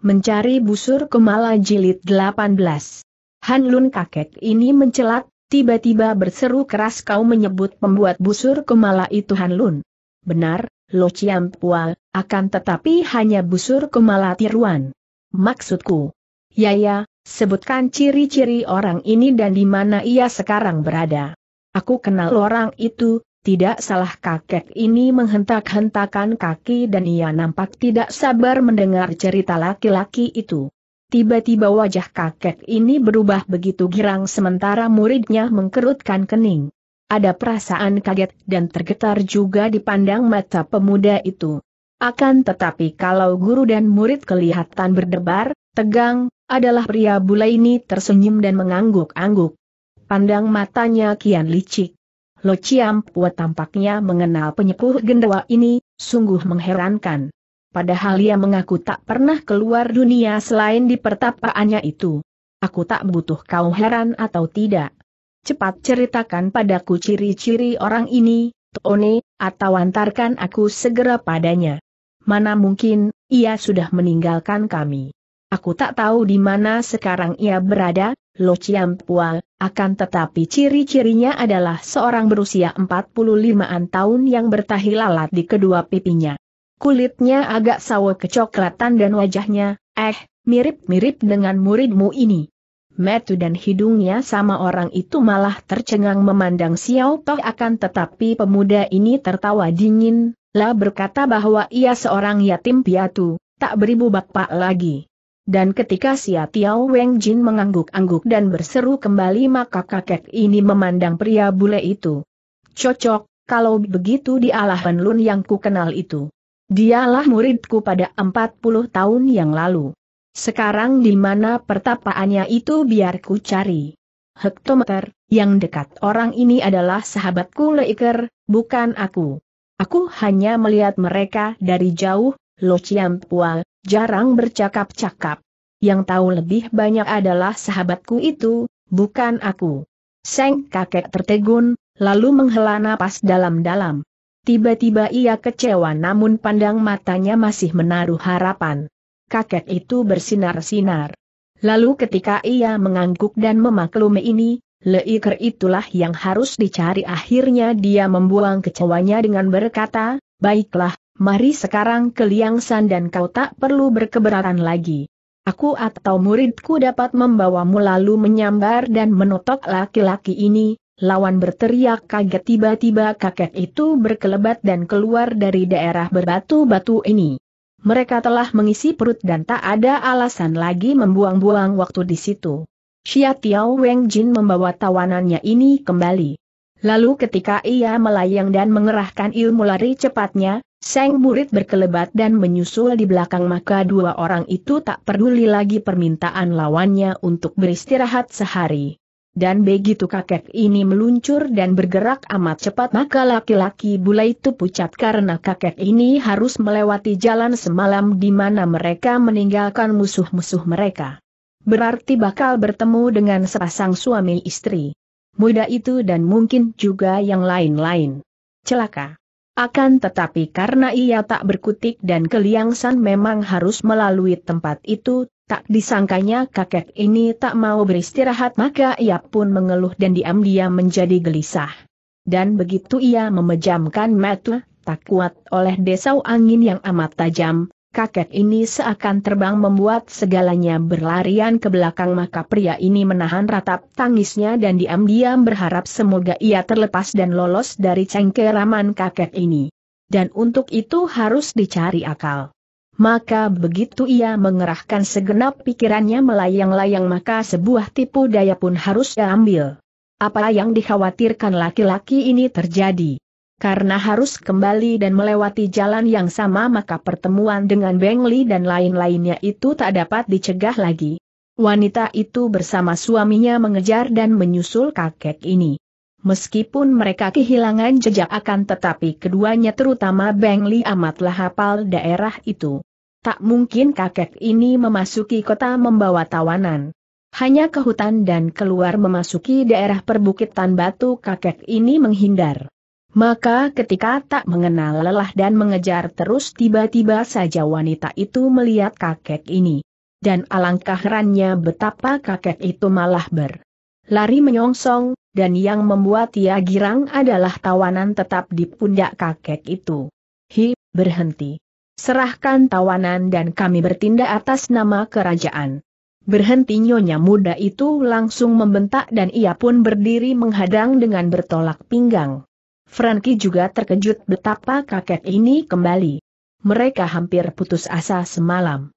Mencari Busur Kemala Jilid 18 Han Lun kakek ini mencelat, tiba-tiba berseru keras kau menyebut pembuat busur kemala itu Han Lun. Benar, Lo Chiam Pua, akan tetapi hanya busur kemala tiruan. Maksudku. Ya ya, sebutkan ciri-ciri orang ini dan di mana ia sekarang berada. Aku kenal orang itu, tidak salah kakek ini menghentak-hentakan kaki dan ia nampak tidak sabar mendengar cerita laki-laki itu. Tiba-tiba wajah kakek ini berubah begitu girang sementara muridnya mengkerutkan kening. Ada perasaan kaget dan tergetar juga dipandang mata pemuda itu. Akan tetapi kalau guru dan murid kelihatan berdebar, tegang, adalah pria bule ini tersenyum dan mengangguk-angguk. Pandang matanya kian licik. Lo Chiam Pua tampaknya mengenal penyepuh gendawa ini, sungguh mengherankan. Padahal ia mengaku tak pernah keluar dunia selain di pertapaannya itu. Aku tak butuh kau heran atau tidak. Cepat ceritakan padaku ciri-ciri orang ini, Tone, atau antarkan aku segera padanya. Mana mungkin, ia sudah meninggalkan kami. Aku tak tahu di mana sekarang ia berada, Lo Chiam Pua, akan tetapi ciri-cirinya adalah seorang berusia 45-an tahun yang bertahi lalat di kedua pipinya. Kulitnya agak sawo kecoklatan dan wajahnya, eh, mirip-mirip dengan muridmu ini. Metu dan hidungnya sama orang itu malah tercengang memandang Xiao Toh akan tetapi pemuda ini tertawa dingin, lah berkata bahwa ia seorang yatim piatu, tak beribu bapak lagi. Dan ketika Sia Tiao Weng Jin mengangguk-angguk dan berseru kembali maka kakek ini memandang pria bule itu. Cocok, kalau begitu dialah Han Lun yang ku kenal itu. Dialah muridku pada 40 tahun yang lalu. Sekarang di mana pertapaannya itu biar ku cari. Hektometer, yang dekat orang ini adalah sahabatku Leiker, bukan aku. Aku hanya melihat mereka dari jauh, Lo jarang bercakap-cakap. Yang tahu lebih banyak adalah sahabatku itu, bukan aku. Seng kakek tertegun, lalu menghela napas dalam-dalam. Tiba-tiba ia kecewa namun pandang matanya masih menaruh harapan. Kakek itu bersinar-sinar. Lalu ketika ia mengangguk dan memaklumi ini, Leiker itulah yang harus dicari akhirnya dia membuang kecewanya dengan berkata, baiklah, mari sekarang ke Liangsan dan kau tak perlu berkeberatan lagi. Aku atau muridku dapat membawamu lalu menyambar dan menotok laki-laki ini, lawan berteriak kaget tiba-tiba kakek itu berkelebat dan keluar dari daerah berbatu-batu ini. Mereka telah mengisi perut dan tak ada alasan lagi membuang-buang waktu di situ. Xia Tiao Weng Jin membawa tawanannya ini kembali. Lalu ketika ia melayang dan mengerahkan ilmu lari cepatnya, Seng murid berkelebat dan menyusul di belakang maka dua orang itu tak peduli lagi permintaan lawannya untuk beristirahat sehari. Dan begitu kakek ini meluncur dan bergerak amat cepat maka laki-laki bule itu pucat karena kakek ini harus melewati jalan semalam di mana mereka meninggalkan musuh-musuh mereka. Berarti bakal bertemu dengan sepasang suami istri. Muda itu dan mungkin juga yang lain-lain. Celaka. Akan tetapi karena ia tak berkutik dan keliangsan memang harus melalui tempat itu, tak disangkanya kakek ini tak mau beristirahat maka ia pun mengeluh dan diam-diam menjadi gelisah. Dan begitu ia memejamkan mata, tak kuat oleh desau angin yang amat tajam, kakek ini seakan terbang membuat segalanya berlarian ke belakang maka pria ini menahan ratap tangisnya dan diam-diam berharap semoga ia terlepas dan lolos dari cengkeraman kakek ini. Dan untuk itu harus dicari akal. Maka begitu ia mengerahkan segenap pikirannya melayang-layang maka sebuah tipu daya pun harus diambil. Apa yang dikhawatirkan laki-laki ini terjadi. Karena harus kembali dan melewati jalan yang sama maka pertemuan dengan Beng Li dan lain-lainnya itu tak dapat dicegah lagi. Wanita itu bersama suaminya mengejar dan menyusul kakek ini. Meskipun mereka kehilangan jejak akan tetapi keduanya terutama Beng Li amatlah hafal daerah itu. Tak mungkin kakek ini memasuki kota membawa tawanan. Hanya ke hutan dan keluar memasuki daerah perbukitan batu kakek ini menghindar. Maka ketika tak mengenal lelah dan mengejar terus tiba-tiba saja wanita itu melihat kakek ini. dan alangkah herannya betapa kakek itu malah berlari menyongsong, dan yang membuat ia girang adalah tawanan tetap di pundak kakek itu. Hi, berhenti. Serahkan tawanan dan kami bertindak atas nama kerajaan. Berhenti nyonya muda itu langsung membentak dan ia pun berdiri menghadang dengan bertolak pinggang. Frankie juga terkejut betapa kakek ini kembali. Mereka hampir putus asa semalam.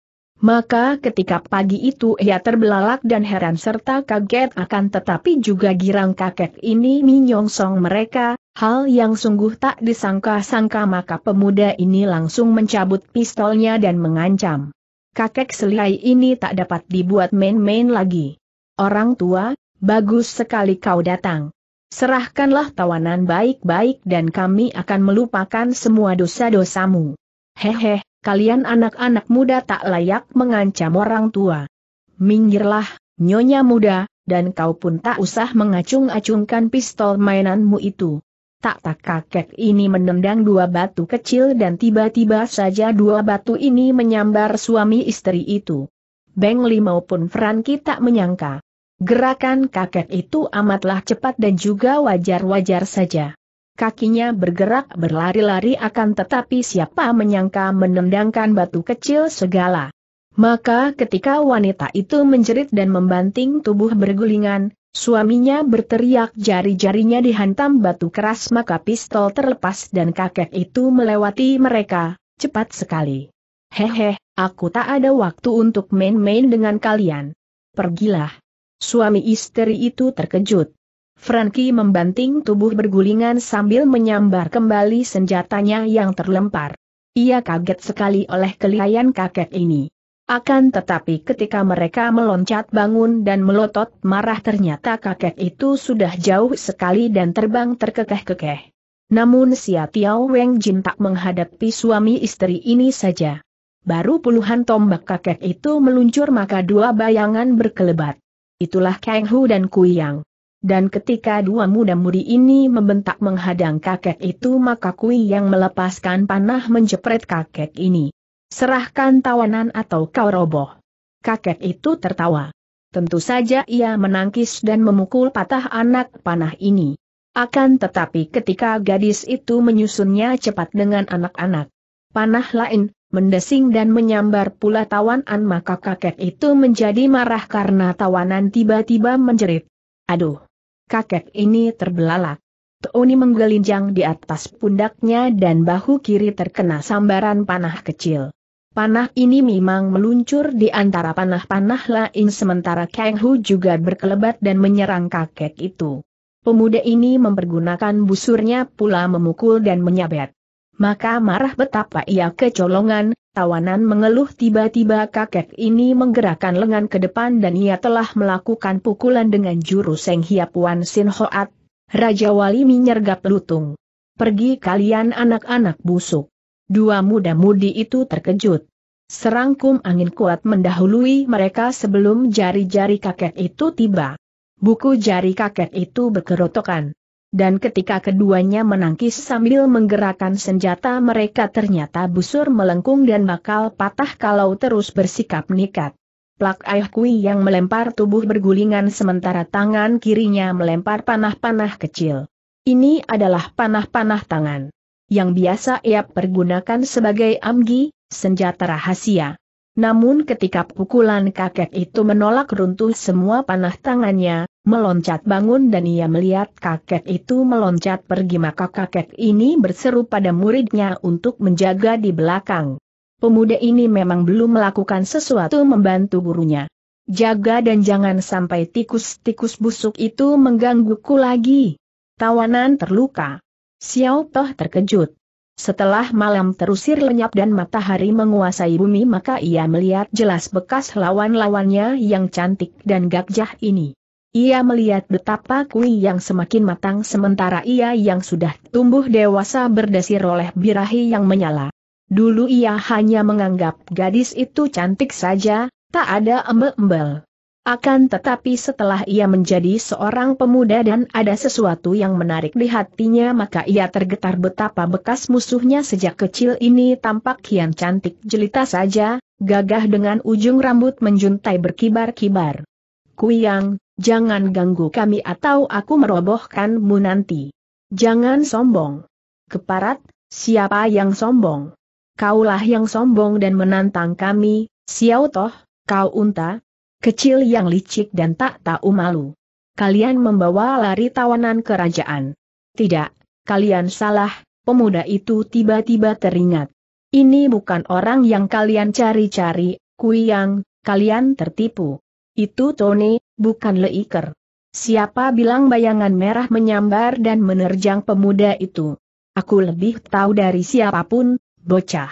Maka ketika pagi itu ia terbelalak dan heran serta kaget akan tetapi juga girang kakek ini menyongsong mereka, hal yang sungguh tak disangka-sangka maka pemuda ini langsung mencabut pistolnya dan mengancam. Kakek selihai ini tak dapat dibuat main-main lagi. Orang tua, bagus sekali kau datang. Serahkanlah tawanan baik-baik dan kami akan melupakan semua dosa-dosamu. Hehe, kalian anak-anak muda tak layak mengancam orang tua. Minggirlah, nyonya muda, dan kau pun tak usah mengacung-acungkan pistol mainanmu itu. Tak tak kakek ini menendang dua batu kecil dan tiba-tiba saja dua batu ini menyambar suami istri itu. Beng Li maupun Frankie tak menyangka. Gerakan kakek itu amatlah cepat dan juga wajar-wajar saja kakinya bergerak berlari-lari akan tetapi siapa menyangka menendangkan batu kecil segala. Maka ketika wanita itu menjerit dan membanting tubuh bergulingan, suaminya berteriak jari-jarinya dihantam batu keras maka pistol terlepas dan kakek itu melewati mereka, cepat sekali. Hehe, aku tak ada waktu untuk main-main dengan kalian. Pergilah. Suami istri itu terkejut. Frankie membanting tubuh bergulingan sambil menyambar kembali senjatanya yang terlempar. Ia kaget sekali oleh kelihayan kakek ini. Akan tetapi ketika mereka meloncat bangun dan melotot marah ternyata kakek itu sudah jauh sekali dan terbang terkekeh-kekeh. Namun si Tiao Weng Jin tak menghadapi suami istri ini saja. Baru puluhan tombak kakek itu meluncur maka dua bayangan berkelebat. Itulah Kang Hu dan Kuyang. Dan ketika dua muda-mudi ini membentak menghadang kakek itu maka Kui yang melepaskan panah menjepret kakek ini. Serahkan tawanan atau kau roboh. Kakek itu tertawa. Tentu saja ia menangkis dan memukul patah anak panah ini. Akan tetapi ketika gadis itu menyusunnya cepat dengan anak-anak. Panah lain, mendesing dan menyambar pula tawanan maka kakek itu menjadi marah karena tawanan tiba-tiba menjerit. Aduh! kakek ini terbelalak. Tony menggelinjang di atas pundaknya dan bahu kiri terkena sambaran panah kecil. Panah ini memang meluncur di antara panah-panah lain sementara Kang Hu juga berkelebat dan menyerang kakek itu. Pemuda ini mempergunakan busurnya pula memukul dan menyabet. Maka marah betapa ia kecolongan, tawanan mengeluh tiba-tiba kakek ini menggerakkan lengan ke depan dan ia telah melakukan pukulan dengan jurus Seng Hiapuan Sin Hoat. Raja Wali menyergap lutung. Pergi kalian anak-anak busuk. Dua muda-mudi itu terkejut. Serangkum angin kuat mendahului mereka sebelum jari-jari kakek itu tiba. Buku jari kakek itu berkerotokan dan ketika keduanya menangkis sambil menggerakkan senjata mereka ternyata busur melengkung dan bakal patah kalau terus bersikap nekat. Plak Ayah Kui yang melempar tubuh bergulingan sementara tangan kirinya melempar panah-panah kecil. Ini adalah panah-panah tangan. Yang biasa ia pergunakan sebagai amgi, senjata rahasia. Namun ketika pukulan kakek itu menolak runtuh semua panah tangannya, meloncat bangun dan ia melihat kakek itu meloncat pergi maka kakek ini berseru pada muridnya untuk menjaga di belakang. Pemuda ini memang belum melakukan sesuatu membantu gurunya. Jaga dan jangan sampai tikus-tikus busuk itu menggangguku lagi. Tawanan terluka. Xiao Toh terkejut. Setelah malam terusir lenyap dan matahari menguasai bumi maka ia melihat jelas bekas lawan-lawannya yang cantik dan gagah ini. Ia melihat betapa Kui yang semakin matang sementara ia yang sudah tumbuh dewasa berdesir oleh birahi yang menyala. Dulu ia hanya menganggap gadis itu cantik saja, tak ada embel-embel. Akan tetapi setelah ia menjadi seorang pemuda dan ada sesuatu yang menarik di hatinya maka ia tergetar betapa bekas musuhnya sejak kecil ini tampak kian cantik jelita saja, gagah dengan ujung rambut menjuntai berkibar-kibar. Kuyang, jangan ganggu kami atau aku merobohkanmu nanti. Jangan sombong. Keparat, siapa yang sombong? Kaulah yang sombong dan menantang kami, Xiao Toh, kau unta, kecil yang licik dan tak tahu malu. Kalian membawa lari tawanan kerajaan. Tidak, kalian salah, pemuda itu tiba-tiba teringat. Ini bukan orang yang kalian cari-cari, Kuyang, kalian tertipu. Itu Tony, bukan Leiker. Siapa bilang bayangan merah menyambar dan menerjang pemuda itu? Aku lebih tahu dari siapa pun, bocah.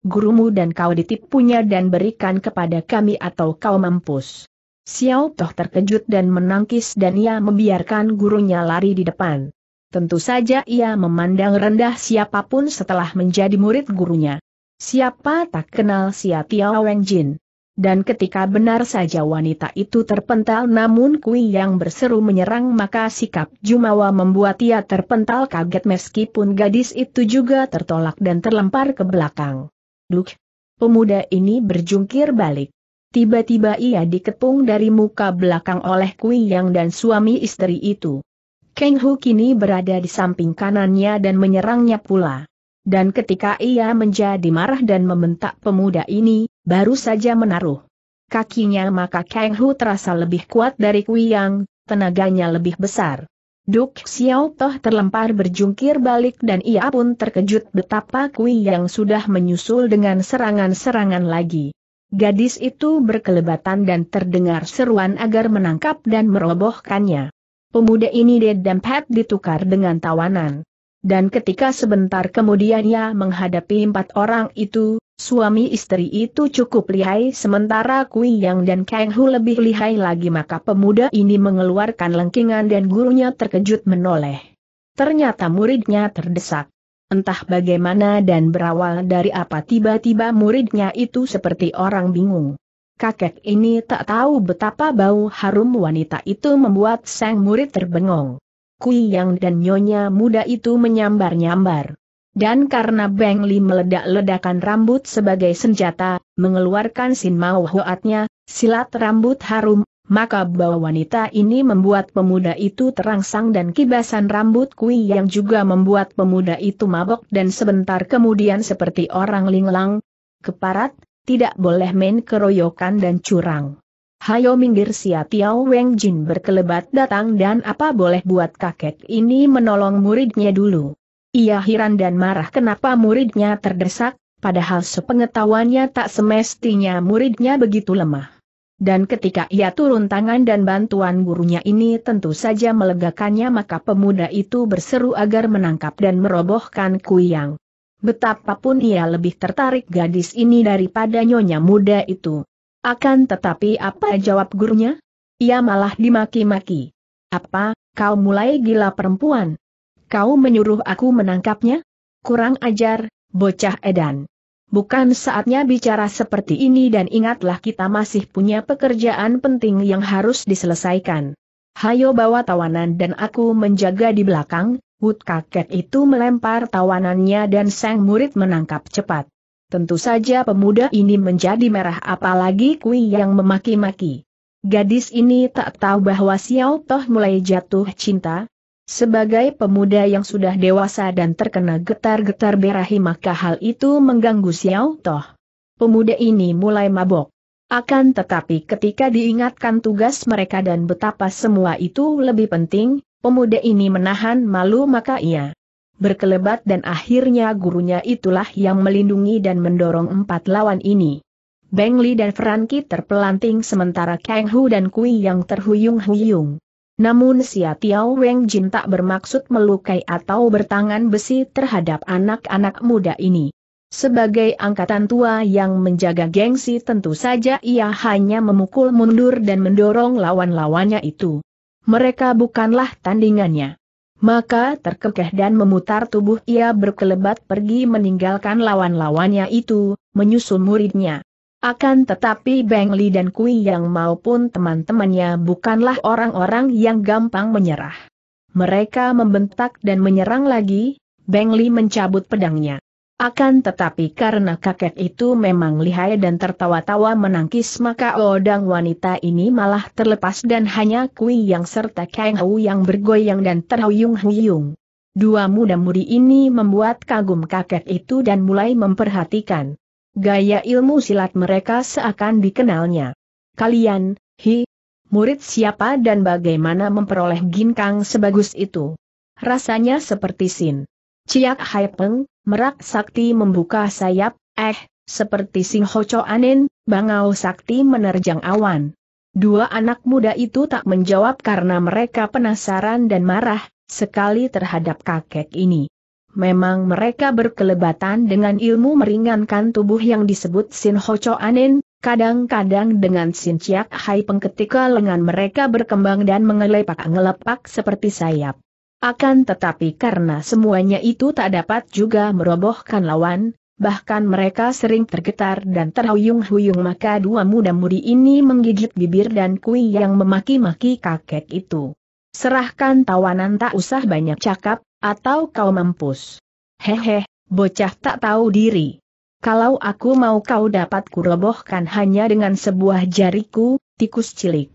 Gurumu dan kau ditipunya dan berikan kepada kami atau kau mampus. Xiao Toh terkejut dan menangkis dan ia membiarkan gurunya lari di depan. Tentu saja ia memandang rendah siapa pun setelah menjadi murid gurunya. Siapa tak kenal Xia Tiao Weng Jin? Dan ketika benar saja wanita itu terpental namun Kui yang berseru menyerang maka sikap Jumawa membuat ia terpental kaget meskipun gadis itu juga tertolak dan terlempar ke belakang. Duk! Pemuda ini berjungkir balik. Tiba-tiba ia dikepung dari muka belakang oleh Kui Yang dan suami istri itu. Kang Hu kini berada di samping kanannya dan menyerangnya pula. Dan ketika ia menjadi marah dan membentak pemuda ini, baru saja menaruh kakinya maka Kang Hu terasa lebih kuat dari Kui Yang, tenaganya lebih besar. Duk Xiao Toh terlempar berjungkir balik dan ia pun terkejut betapa Kui Yang sudah menyusul dengan serangan-serangan lagi. Gadis itu berkelebatan dan terdengar seruan agar menangkap dan merobohkannya. Pemuda ini dedempet ditukar dengan tawanan. Dan ketika sebentar kemudian ia menghadapi empat orang itu, suami istri itu cukup lihai sementara Kui Yang dan Kang Hu lebih lihai lagi maka pemuda ini mengeluarkan lengkingan dan gurunya terkejut menoleh. Ternyata muridnya terdesak. Entah bagaimana dan berawal dari apa tiba-tiba muridnya itu seperti orang bingung. Kakek ini tak tahu betapa bau harum wanita itu membuat sang murid terbengong. Kui Yang dan Nyonya muda itu menyambar-nyambar. Dan karena Beng Li meledak-ledakan rambut sebagai senjata, mengeluarkan sin mau hoatnya, silat rambut harum, maka bau wanita ini membuat pemuda itu terangsang dan kibasan rambut Kui Yang juga membuat pemuda itu mabok dan sebentar kemudian seperti orang linglang, keparat, tidak boleh main keroyokan dan curang. Hayo minggir Sia Tiao Weng Jin berkelebat datang dan apa boleh buat kakek ini menolong muridnya dulu. Ia heran dan marah kenapa muridnya terdesak, padahal sepengetahuannya tak semestinya muridnya begitu lemah. Dan ketika ia turun tangan dan bantuan gurunya ini tentu saja melegakannya maka pemuda itu berseru agar menangkap dan merobohkan Kuyang. Betapapun ia lebih tertarik gadis ini daripada nyonya muda itu. Akan tetapi apa jawab gurunya? Ia malah dimaki-maki. Apa, kau mulai gila perempuan? Kau menyuruh aku menangkapnya? Kurang ajar, bocah edan. Bukan saatnya bicara seperti ini dan ingatlah kita masih punya pekerjaan penting yang harus diselesaikan. Hayo bawa tawanan dan aku menjaga di belakang, Wut kakek itu melempar tawanannya dan sang murid menangkap cepat. Tentu saja pemuda ini menjadi merah apalagi Kui yang memaki-maki. Gadis ini tak tahu bahwa Xiao Toh mulai jatuh cinta. Sebagai pemuda yang sudah dewasa dan terkena getar-getar berahi maka hal itu mengganggu Xiao Toh. Pemuda ini mulai mabok. Akan tetapi ketika diingatkan tugas mereka dan betapa semua itu lebih penting, pemuda ini menahan malu maka ia berkelebat dan akhirnya gurunya itulah yang melindungi dan mendorong empat lawan ini. Beng Li dan Franky terpelanting sementara Kang Hu dan Kui yang terhuyung-huyung. Namun Sia Tiao Weng Jin tak bermaksud melukai atau bertangan besi terhadap anak-anak muda ini. Sebagai angkatan tua yang menjaga gengsi tentu saja ia hanya memukul mundur dan mendorong lawan-lawannya itu. Mereka bukanlah tandingannya. Maka terkekeh dan memutar tubuh ia berkelebat pergi meninggalkan lawan-lawannya itu, menyusul muridnya. Akan tetapi Beng Li dan Kui yang maupun teman-temannya bukanlah orang-orang yang gampang menyerah. Mereka membentak dan menyerang lagi, Beng Li mencabut pedangnya. Akan tetapi karena kakek itu memang lihai dan tertawa-tawa menangkis maka odang wanita ini malah terlepas dan hanya Kui yang serta Kang Hu yang bergoyang dan terhuyung-huyung. Dua muda-mudi ini membuat kagum kakek itu dan mulai memperhatikan. Gaya ilmu silat mereka seakan dikenalnya. Kalian, hi, murid siapa dan bagaimana memperoleh ginkang sebagus itu? Rasanya seperti Sin. Ciak Hai Peng, merak sakti membuka sayap, eh, seperti Sing Hoco Anin, bangau sakti menerjang awan. Dua anak muda itu tak menjawab karena mereka penasaran dan marah, sekali terhadap kakek ini. Memang mereka berkelebatan dengan ilmu meringankan tubuh yang disebut Sin Hoco Anin, kadang-kadang dengan Sin Ciak Hai Peng ketika lengan mereka berkembang dan mengelepak-ngelepak seperti sayap. Akan tetapi karena semuanya itu tak dapat juga merobohkan lawan, bahkan mereka sering tergetar dan terhuyung-huyung maka dua muda-mudi ini menggigit bibir dan kui yang memaki-maki kakek itu. Serahkan tawanan tak usah banyak cakap, atau kau mampus. Hehe, bocah tak tahu diri. Kalau aku mau kau dapat kurobohkan hanya dengan sebuah jariku, tikus cilik.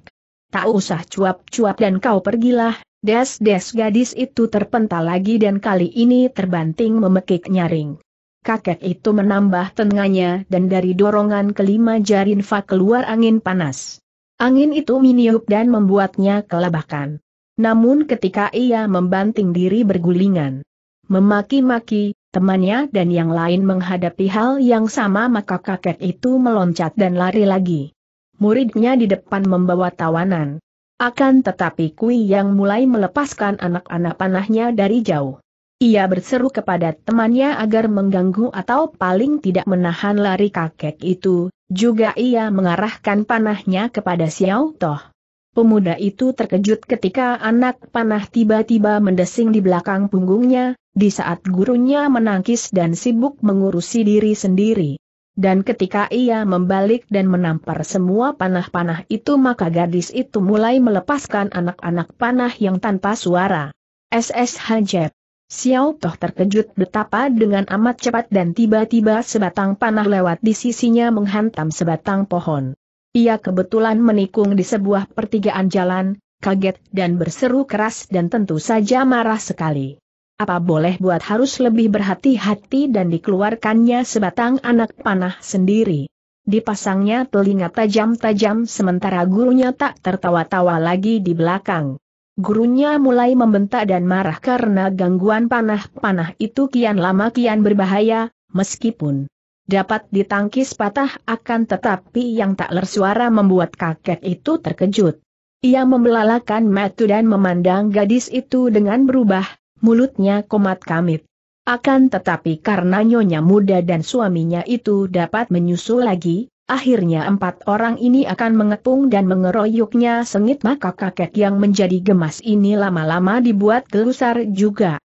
Tak usah cuap-cuap dan kau pergilah, Des-des gadis itu terpental lagi dan kali ini terbanting memekik nyaring. Kakek itu menambah tengahnya dan dari dorongan kelima jarin Fa keluar angin panas. Angin itu meniup dan membuatnya kelabakan. Namun ketika ia membanting diri bergulingan, memaki-maki, temannya dan yang lain menghadapi hal yang sama maka kakek itu meloncat dan lari lagi. Muridnya di depan membawa tawanan. Akan tetapi Kui yang mulai melepaskan anak-anak panahnya dari jauh. Ia berseru kepada temannya agar mengganggu atau paling tidak menahan lari kakek itu, juga ia mengarahkan panahnya kepada Xiao Toh. Pemuda itu terkejut ketika anak panah tiba-tiba mendesing di belakang punggungnya, di saat gurunya menangkis dan sibuk mengurusi diri sendiri. Dan ketika ia membalik dan menampar semua panah-panah itu maka gadis itu mulai melepaskan anak-anak panah yang tanpa suara. SS Hajab. Xiao Toh terkejut betapa dengan amat cepat dan tiba-tiba sebatang panah lewat di sisinya menghantam sebatang pohon. Ia kebetulan menikung di sebuah pertigaan jalan, kaget dan berseru keras dan tentu saja marah sekali apa boleh buat harus lebih berhati-hati dan dikeluarkannya sebatang anak panah sendiri. Dipasangnya telinga tajam-tajam sementara gurunya tak tertawa-tawa lagi di belakang. Gurunya mulai membentak dan marah karena gangguan panah-panah itu kian lama kian berbahaya, meskipun dapat ditangkis patah akan tetapi yang tak lersuara membuat kakek itu terkejut. Ia membelalakan mata dan memandang gadis itu dengan berubah, mulutnya komat kamit. Akan tetapi karena nyonya muda dan suaminya itu dapat menyusul lagi, akhirnya empat orang ini akan mengepung dan mengeroyoknya sengit maka kakek yang menjadi gemas ini lama-lama dibuat gelusar juga.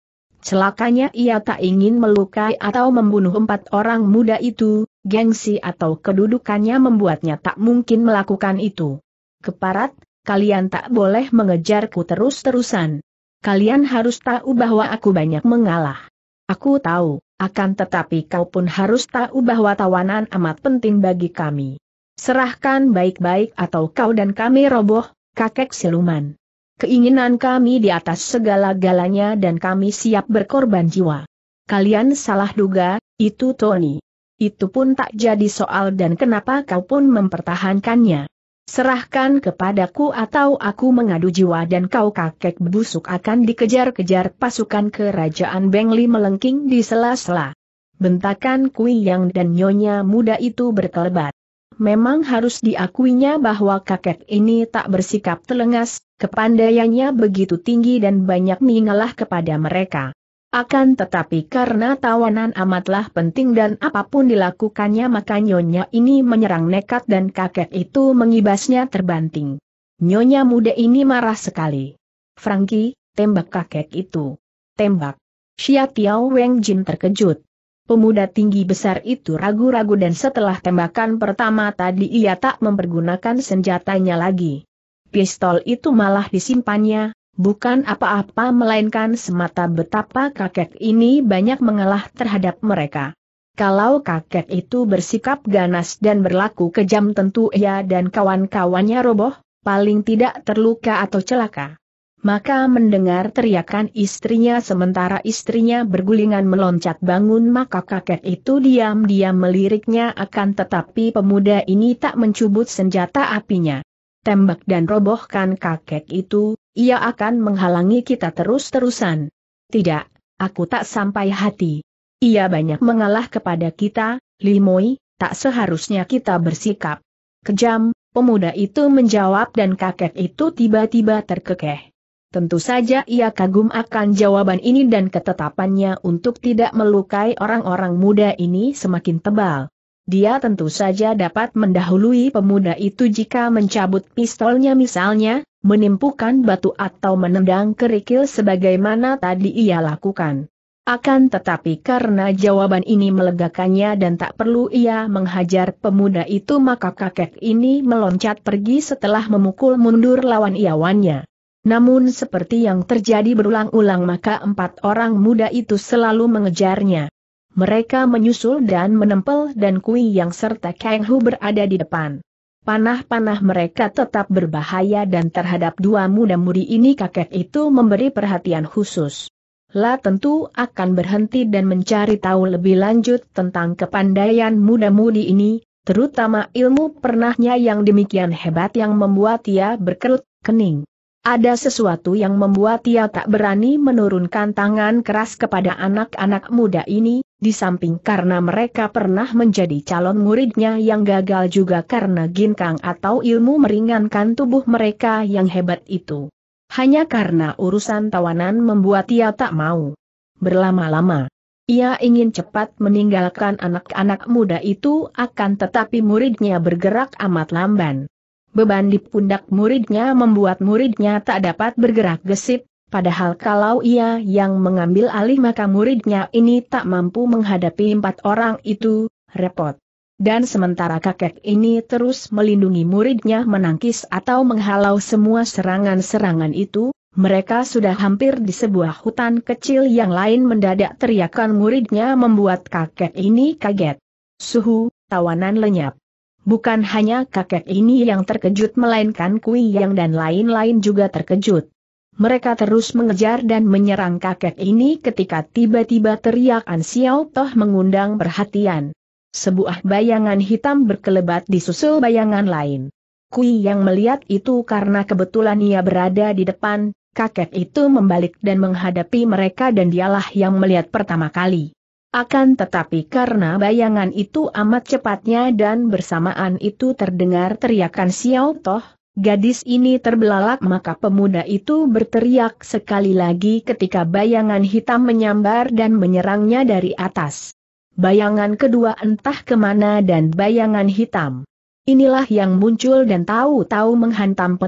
Celakanya ia tak ingin melukai atau membunuh empat orang muda itu, gengsi atau kedudukannya membuatnya tak mungkin melakukan itu. Keparat, kalian tak boleh mengejarku terus-terusan. Kalian harus tahu bahwa aku banyak mengalah. Aku tahu, akan tetapi kau pun harus tahu bahwa tawanan amat penting bagi kami. Serahkan baik-baik atau kau dan kami roboh, kakek siluman. Keinginan kami di atas segala-galanya dan kami siap berkorban jiwa. Kalian salah duga, itu Tony. Itu pun tak jadi soal dan kenapa kau pun mempertahankannya. Serahkan kepadaku atau aku mengadu jiwa dan kau kakek busuk akan dikejar-kejar pasukan kerajaan Bengli melengking di sela-sela. Bentakan Kui Yang dan Nyonya muda itu berkelebat. Memang harus diakuinya bahwa kakek ini tak bersikap telengas, kepandaiannya begitu tinggi dan banyak mengalah kepada mereka. Akan tetapi karena tawanan amatlah penting dan apa pun dilakukannya maka nyonya ini menyerang nekat dan kakek itu mengibasnya terbanting. Nyonya muda ini marah sekali. Franky, tembak kakek itu. Tembak. Xia Tiao Weng Jin terkejut. Pemuda tinggi besar itu ragu-ragu dan setelah tembakan pertama tadi ia tak mempergunakan senjatanya lagi. Pistol itu malah disimpannya, bukan apa-apa melainkan semata betapa kakek ini banyak mengalah terhadap mereka. Kalau kakek itu bersikap ganas dan berlaku kejam tentu ia dan kawan-kawannya roboh, paling tidak terluka atau celaka. Maka mendengar teriakan istrinya sementara istrinya bergulingan meloncat bangun maka kakek itu diam-diam meliriknya akan tetapi pemuda ini tak mencubut senjata apinya. Tembak dan robohkan kakek itu, ia akan menghalangi kita terus-terusan. Tidak, aku tak sampai hati. Ia banyak mengalah kepada kita, Limoy, tak seharusnya kita bersikap kejam, pemuda itu menjawab dan kakek itu tiba-tiba terkekeh. Tentu saja ia kagum akan jawaban ini dan ketetapannya untuk tidak melukai orang-orang muda ini semakin tebal. Dia tentu saja dapat mendahului pemuda itu jika mencabut pistolnya misalnya, menimpukan batu atau menendang kerikil sebagaimana tadi ia lakukan. Akan tetapi karena jawaban ini melegakannya dan tak perlu ia menghajar pemuda itu maka kakek ini meloncat pergi setelah memukul mundur lawan iawannya. Namun seperti yang terjadi berulang-ulang maka empat orang muda itu selalu mengejarnya. Mereka menyusul dan menempel dan Kui yang serta Kang Hu berada di depan. Panah-panah mereka tetap berbahaya dan terhadap dua muda-mudi ini kakek itu memberi perhatian khusus. La tentu akan berhenti dan mencari tahu lebih lanjut tentang kepandaian muda-mudi ini, terutama ilmu pernahnya yang demikian hebat yang membuat ia berkerut kening. Ada sesuatu yang membuat ia tak berani menurunkan tangan keras kepada anak-anak muda ini, di samping karena mereka pernah menjadi calon muridnya yang gagal juga karena ginkang atau ilmu meringankan tubuh mereka yang hebat itu. Hanya karena urusan tawanan membuat ia tak mau berlama-lama. Ia ingin cepat meninggalkan anak-anak muda itu akan tetapi muridnya bergerak amat lamban. Beban di pundak muridnya membuat muridnya tak dapat bergerak gesip, padahal kalau ia yang mengambil alih maka muridnya ini tak mampu menghadapi empat orang itu, repot. Dan sementara kakek ini terus melindungi muridnya menangkis atau menghalau semua serangan-serangan itu, mereka sudah hampir di sebuah hutan kecil yang lain mendadak teriakan muridnya membuat kakek ini kaget. Suhu, tawanan lenyap. Bukan hanya kakek ini yang terkejut melainkan Kui Yang dan lain-lain juga terkejut. Mereka terus mengejar dan menyerang kakek ini ketika tiba-tiba teriakan Xiao Toh mengundang perhatian. Sebuah bayangan hitam berkelebat di susul bayangan lain. Kui yang melihat itu karena kebetulan ia berada di depan, kakek itu membalik dan menghadapi mereka dan dialah yang melihat pertama kali. Akan tetapi karena bayangan itu amat cepatnya dan bersamaan itu terdengar teriakan Xiao Toh, gadis ini terbelalak maka pemuda itu berteriak sekali lagi ketika bayangan hitam menyambar dan menyerangnya dari atas bayangan kedua entah ke mana dan bayangan hitam. Inilah yang muncul dan tahu-tahu menghantam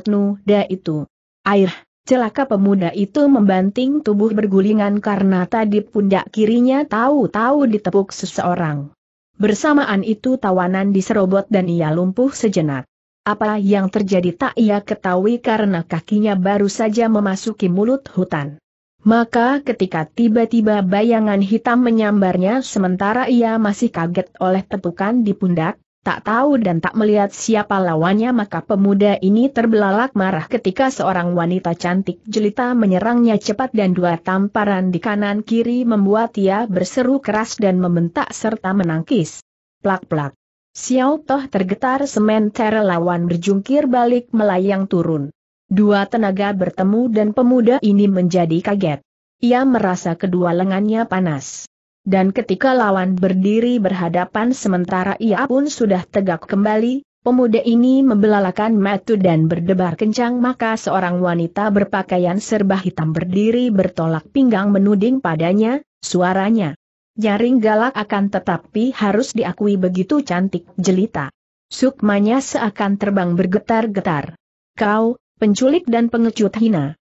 da itu. Air, celaka pemuda itu membanting tubuh bergulingan karena tadi pundak kirinya tahu-tahu ditepuk seseorang. Bersamaan itu tawanan diserobot dan ia lumpuh sejenak. Apa yang terjadi tak ia ketahui karena kakinya baru saja memasuki mulut hutan. Maka ketika tiba-tiba bayangan hitam menyambarnya sementara ia masih kaget oleh tepukan di pundak, tak tahu dan tak melihat siapa lawannya maka pemuda ini terbelalak marah ketika seorang wanita cantik jelita menyerangnya cepat dan dua tamparan di kanan kiri membuat ia berseru keras dan membentak serta menangkis. Plak-plak. Xiao Toh tergetar sementara lawan berjungkir balik melayang turun. Dua tenaga bertemu dan pemuda ini menjadi kaget. Ia merasa kedua lengannya panas. Dan ketika lawan berdiri berhadapan sementara ia pun sudah tegak kembali, pemuda ini membelalakan mata dan berdebar kencang maka seorang wanita berpakaian serba hitam berdiri bertolak pinggang menuding padanya, suaranya. Nyaring galak akan tetapi harus diakui begitu cantik jelita. Sukmanya seakan terbang bergetar-getar. Kau, penculik dan pengecut hina.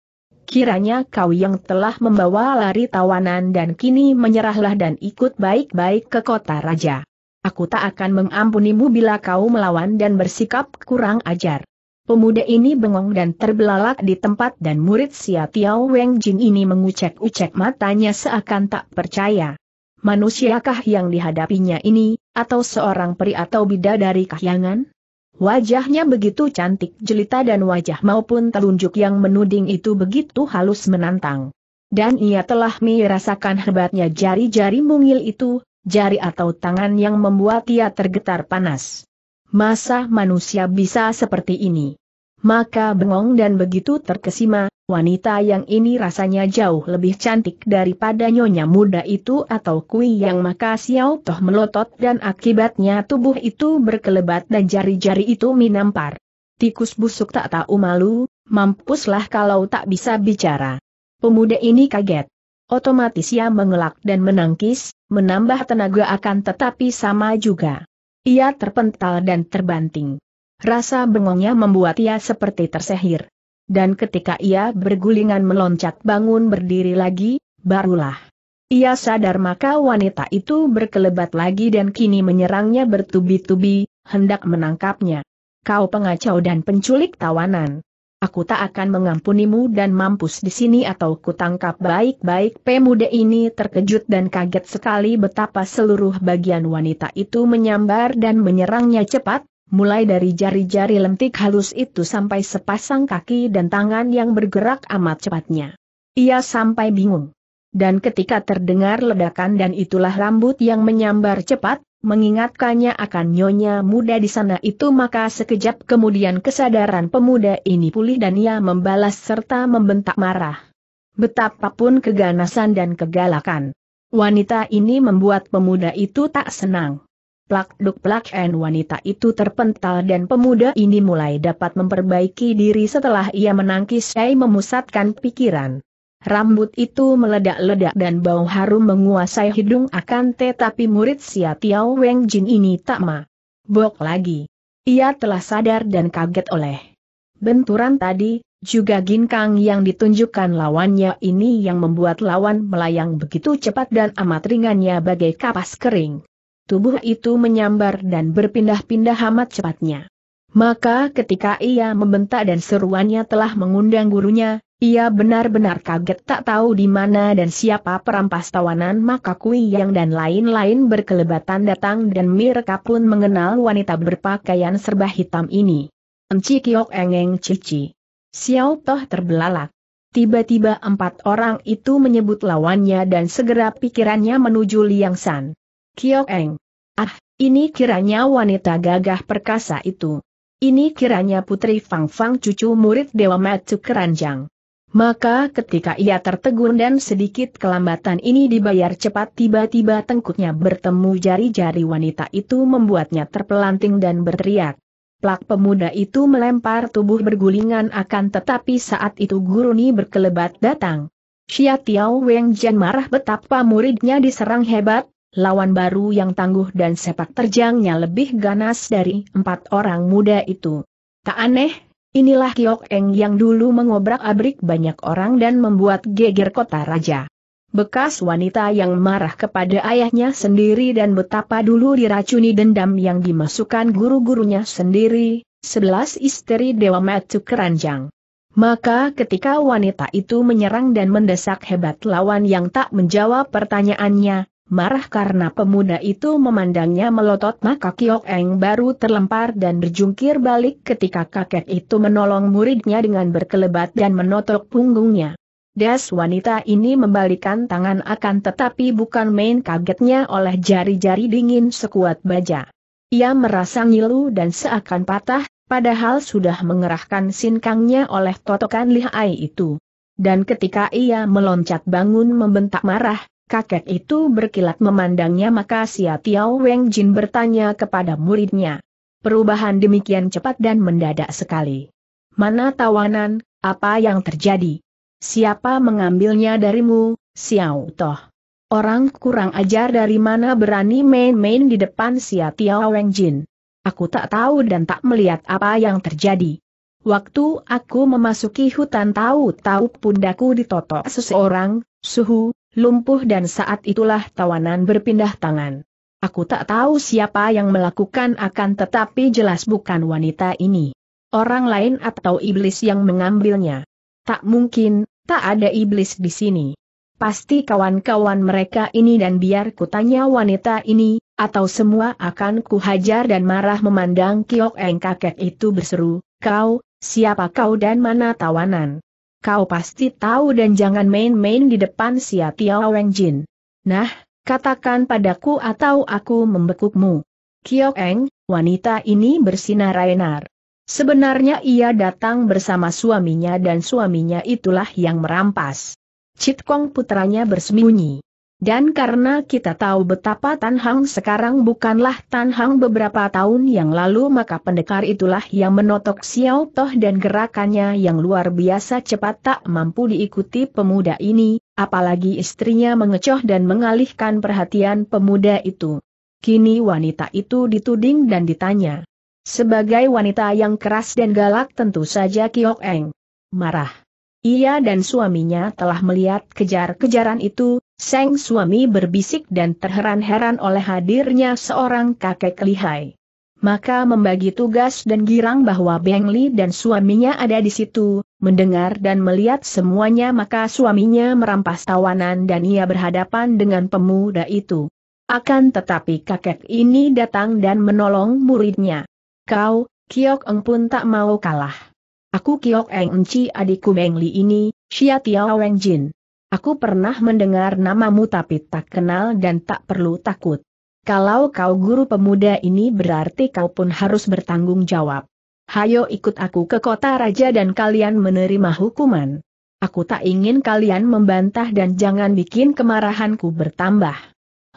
Kiranya kau yang telah membawa lari tawanan dan kini menyerahlah dan ikut baik-baik ke kota raja. Aku tak akan mengampunimu bila kau melawan dan bersikap kurang ajar. Pemuda ini bengong dan terbelalak di tempat dan murid Sia Tiao Weng Jin ini mengucek-ucek matanya seakan tak percaya. Manusiakah yang dihadapinya ini, atau seorang peri atau bidadari kahyangan? Wajahnya begitu cantik jelita dan wajah maupun telunjuk yang menuding itu begitu halus menantang. Dan ia telah merasakan hebatnya jari-jari mungil itu, jari atau tangan yang membuat ia tergetar panas. Masa manusia bisa seperti ini? Maka bengong dan begitu terkesima, wanita yang ini rasanya jauh lebih cantik daripada nyonya muda itu atau kui yang maka Xiao Toh melotot dan akibatnya tubuh itu berkelebat dan jari-jari itu minampar. Tikus busuk tak tahu malu, mampuslah kalau tak bisa bicara. Pemuda ini kaget. Otomatis ia mengelak dan menangkis, menambah tenaga akan tetapi sama juga. Ia terpental dan terbanting. Rasa bengongnya membuat ia seperti tersehir. Dan ketika ia bergulingan meloncat bangun berdiri lagi, barulah. Ia sadar maka wanita itu berkelebat lagi dan kini menyerangnya bertubi-tubi, hendak menangkapnya. Kau pengacau dan penculik tawanan aku tak akan mengampunimu dan mampus di sini atau kutangkap baik-baik. Pemuda ini terkejut dan kaget sekali betapa seluruh bagian wanita itu menyambar dan menyerangnya cepat, mulai dari jari-jari lentik halus itu sampai sepasang kaki dan tangan yang bergerak amat cepatnya. Ia sampai bingung. Dan ketika terdengar ledakan dan itulah rambut yang menyambar cepat, mengingatkannya akan nyonya muda di sana itu maka sekejap kemudian kesadaran pemuda ini pulih dan ia membalas serta membentak marah. Betapapun keganasan dan kegalakan. Wanita ini membuat pemuda itu tak senang. Plak duk plak en wanita itu terpental dan pemuda ini mulai dapat memperbaiki diri setelah ia menangkis saya memusatkan pikiran. Rambut itu meledak-ledak dan bau harum menguasai hidung akan tetapi murid Sia Tiao Weng Jin ini tak ma. Bok lagi. Ia telah sadar dan kaget oleh benturan tadi, juga ginkang yang ditunjukkan lawannya ini yang membuat lawan melayang begitu cepat dan amat ringannya bagai kapas kering. Tubuh itu menyambar dan berpindah-pindah amat cepatnya. Maka ketika ia membentak dan seruannya telah mengundang gurunya, ia benar-benar kaget tak tahu di mana dan siapa perampas tawanan maka Kui Yang dan lain-lain berkelebatan datang dan mereka pun mengenal wanita berpakaian serba hitam ini. Enci Kiok Engeng Cici. Xiao Toh terbelalak. Tiba-tiba empat orang itu menyebut lawannya dan segera pikirannya menuju Liang San. Kiok Eng. Ah, ini kiranya wanita gagah perkasa itu. Ini kiranya Putri Fang Fang cucu murid Dewa Matu Keranjang. Maka ketika ia tertegur dan sedikit kelambatan ini dibayar cepat tiba-tiba tengkuknya bertemu jari-jari wanita itu membuatnya terpelanting dan berteriak. Plak pemuda itu melempar tubuh bergulingan akan tetapi saat itu guru Ni berkelebat datang. Xia Tiao Weng Jian marah betapa muridnya diserang hebat, lawan baru yang tangguh dan sepak terjangnya lebih ganas dari empat orang muda itu. Tak aneh, Inilah Kiok Eng yang dulu mengobrak-abrik banyak orang dan membuat geger kota raja. Bekas wanita yang marah kepada ayahnya sendiri dan betapa dulu diracuni dendam yang dimasukkan guru-gurunya sendiri, sebelas istri Dewa Matu Keranjang. Maka ketika wanita itu menyerang dan mendesak hebat lawan yang tak menjawab pertanyaannya, marah karena pemuda itu memandangnya melotot maka Kiok Eng baru terlempar dan berjungkir balik ketika kakek itu menolong muridnya dengan berkelebat dan menotok punggungnya. Das wanita ini membalikan tangan akan tetapi bukan main kagetnya oleh jari-jari dingin sekuat baja. Ia merasa ngilu dan seakan patah, padahal sudah mengerahkan sinkangnya oleh totokan lihai itu. Dan ketika ia meloncat bangun membentak marah, Kakek itu berkilat memandangnya maka Sia Tiao Weng Jin bertanya kepada muridnya. Perubahan demikian cepat dan mendadak sekali. Mana tawanan, apa yang terjadi? Siapa mengambilnya darimu, Xiao Toh? Orang kurang ajar dari mana berani main-main di depan Sia Tiao Weng Jin? Aku tak tahu dan tak melihat apa yang terjadi. Waktu aku memasuki hutan tahu-tahu pundaku ditotok seseorang, suhu, lumpuh dan saat itulah tawanan berpindah tangan. Aku tak tahu siapa yang melakukan akan tetapi jelas bukan wanita ini. Orang lain atau iblis yang mengambilnya. Tak mungkin, tak ada iblis di sini. pasti kawan-kawan mereka ini dan biar kutanya wanita ini, atau semua akan kuhajar dan marah memandang Kiok Eng kakek itu berseru, kau, siapa kau dan mana tawanan? Kau pasti tahu dan jangan main-main di depan si Tiao Weng Jin. Nah, katakan padaku atau aku membekukmu. Kiok Eng, wanita ini bersinar rainar. Sebenarnya ia datang bersama suaminya dan suaminya itulah yang merampas. Chit Kong putranya bersembunyi. Dan karena kita tahu betapa Tan Hang sekarang bukanlah Tan Hang beberapa tahun yang lalu maka pendekar itulah yang menotok Xiao Toh dan gerakannya yang luar biasa cepat tak mampu diikuti pemuda ini, apalagi istrinya mengecoh dan mengalihkan perhatian pemuda itu. Kini wanita itu dituding dan ditanya. Sebagai wanita yang keras dan galak tentu saja Kiok Eng marah. Ia dan suaminya telah melihat kejar-kejaran itu, Seng suami berbisik dan terheran-heran oleh hadirnya seorang kakek lihai. Maka membagi tugas dan girang bahwa Beng Li dan suaminya ada di situ, mendengar dan melihat semuanya maka suaminya merampas tawanan dan ia berhadapan dengan pemuda itu. Akan tetapi kakek ini datang dan menolong muridnya. Kau, Kiok Eng pun tak mau kalah. Aku Kiok Eng Enci adikku Beng Li ini, Xia Tiao Weng Jin. Aku pernah mendengar namamu tapi tak kenal dan tak perlu takut. Kalau kau guru pemuda ini berarti kau pun harus bertanggung jawab. Hayo ikut aku ke kota raja dan kalian menerima hukuman. Aku tak ingin kalian membantah dan jangan bikin kemarahanku bertambah.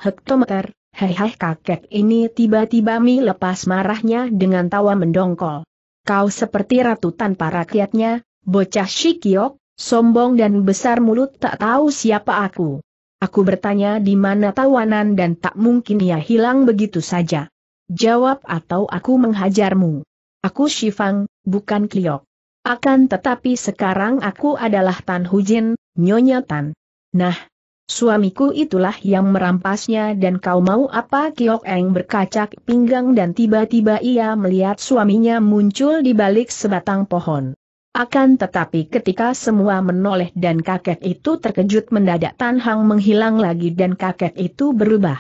Hektometer, Hei hai kakek ini tiba-tiba mi lepas marahnya dengan tawa mendongkol. Kau seperti ratu tanpa rakyatnya, bocah Shikiok, sombong dan besar mulut tak tahu siapa aku. Aku bertanya di mana tawanan dan tak mungkin ia hilang begitu saja. Jawab atau aku menghajarmu. Aku Shifang, bukan Kliok. Akan tetapi sekarang aku adalah Tan Hujin, Nyonya Tan. Nah, Suamiku itulah yang merampasnya dan kau mau apa Kiok Eng berkacak pinggang dan tiba-tiba ia melihat suaminya muncul di balik sebatang pohon. Akan tetapi ketika semua menoleh dan kakek itu terkejut mendadak Tan Hang menghilang lagi dan kakek itu berubah.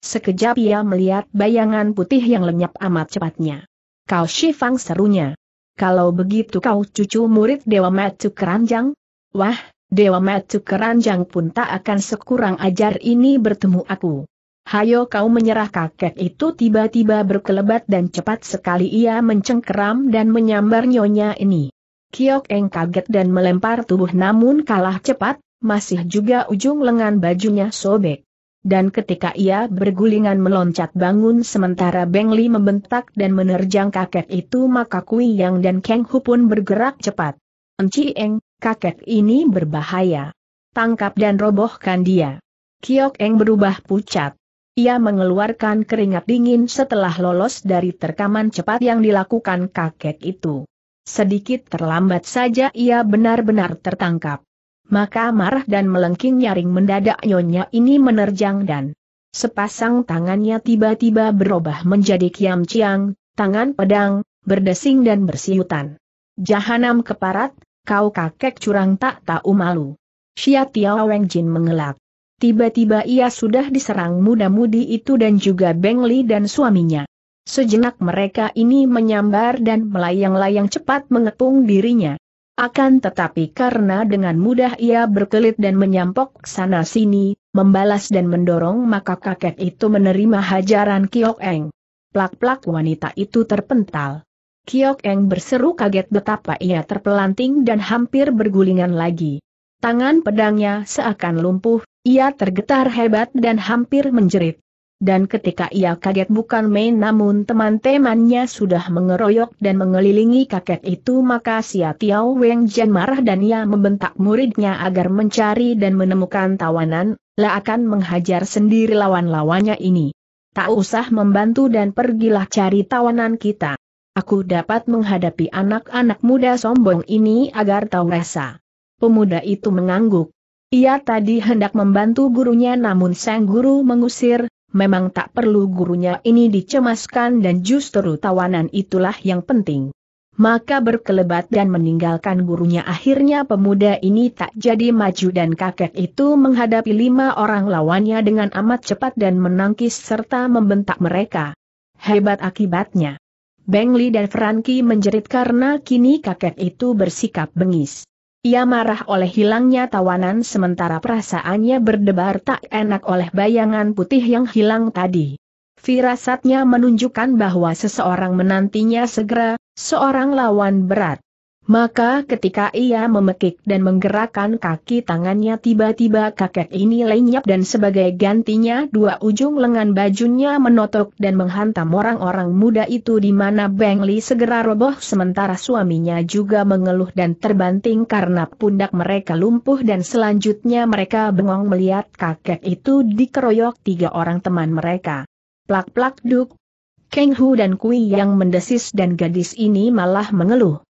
Sekejap ia melihat bayangan putih yang lenyap amat cepatnya. Kau Shifang serunya. Kalau begitu kau cucu murid Dewa Matu Keranjang? Wah, Dewa Matu Keranjang pun tak akan sekurang ajar ini bertemu aku. Hayo kau menyerah kakek itu tiba-tiba berkelebat dan cepat sekali ia mencengkeram dan menyambar nyonya ini. Kiok Eng kaget dan melempar tubuh namun kalah cepat, masih juga ujung lengan bajunya sobek. Dan ketika ia bergulingan meloncat bangun sementara Beng Li membentak dan menerjang kakek itu maka Kui Yang dan Keng Hu pun bergerak cepat. Enci Eng, kakek ini berbahaya. Tangkap dan robohkan dia. Kiok Eng berubah pucat. Ia mengeluarkan keringat dingin setelah lolos dari terkaman cepat yang dilakukan kakek itu. Sedikit terlambat saja ia benar-benar tertangkap. Maka marah dan melengking nyaring mendadak nyonya ini menerjang dan sepasang tangannya tiba-tiba berubah menjadi kiam ciang, tangan pedang, berdesing dan bersiutan. Jahanam keparat, kau kakek curang tak tahu malu. Xia Tiao Jin mengelak. Tiba-tiba ia sudah diserang muda-mudi itu dan juga Beng Li dan suaminya. Sejenak mereka ini menyambar dan melayang-layang cepat mengepung dirinya. Akan tetapi karena dengan mudah ia berkelit dan menyampok sana-sini, membalas dan mendorong maka kakek itu menerima hajaran Kiok Eng. Plak-plak wanita itu terpental. Kiok Eng berseru kaget betapa ia terpelanting dan hampir bergulingan lagi. Tangan pedangnya seakan lumpuh, ia tergetar hebat dan hampir menjerit. Dan ketika ia kaget bukan main namun teman-temannya sudah mengeroyok dan mengelilingi kakek itu maka Sia Tiao Weng Jian marah dan ia membentak muridnya agar mencari dan menemukan tawanan, lah akan menghajar sendiri lawan-lawannya ini. Tak usah membantu dan pergilah cari tawanan kita aku dapat menghadapi anak-anak muda sombong ini agar tahu rasa. Pemuda itu mengangguk. Ia tadi hendak membantu gurunya namun sang guru mengusir, memang tak perlu gurunya ini dicemaskan dan justru tawanan itulah yang penting. maka berkelebat dan meninggalkan gurunya akhirnya pemuda ini tak jadi maju dan kakek itu menghadapi lima orang lawannya dengan amat cepat dan menangkis serta membentak mereka. Hebat akibatnya. Bengli dan Franky menjerit karena kini kakek itu bersikap bengis. Ia marah oleh hilangnya tawanan sementara perasaannya berdebar tak enak oleh bayangan putih yang hilang tadi. Firasatnya menunjukkan bahwa seseorang menantinya segera, seorang lawan berat. Maka ketika ia memekik dan menggerakkan kaki tangannya tiba-tiba kakek ini lenyap dan sebagai gantinya dua ujung lengan bajunya menotok dan menghantam orang-orang muda itu di mana Bengli segera roboh sementara suaminya juga mengeluh dan terbanting karena pundak mereka lumpuh dan selanjutnya mereka bengong melihat kakek itu dikeroyok tiga orang teman mereka. Plak-plak duk. Keng Hu dan Kui yang mendesis dan gadis ini malah mengeluh.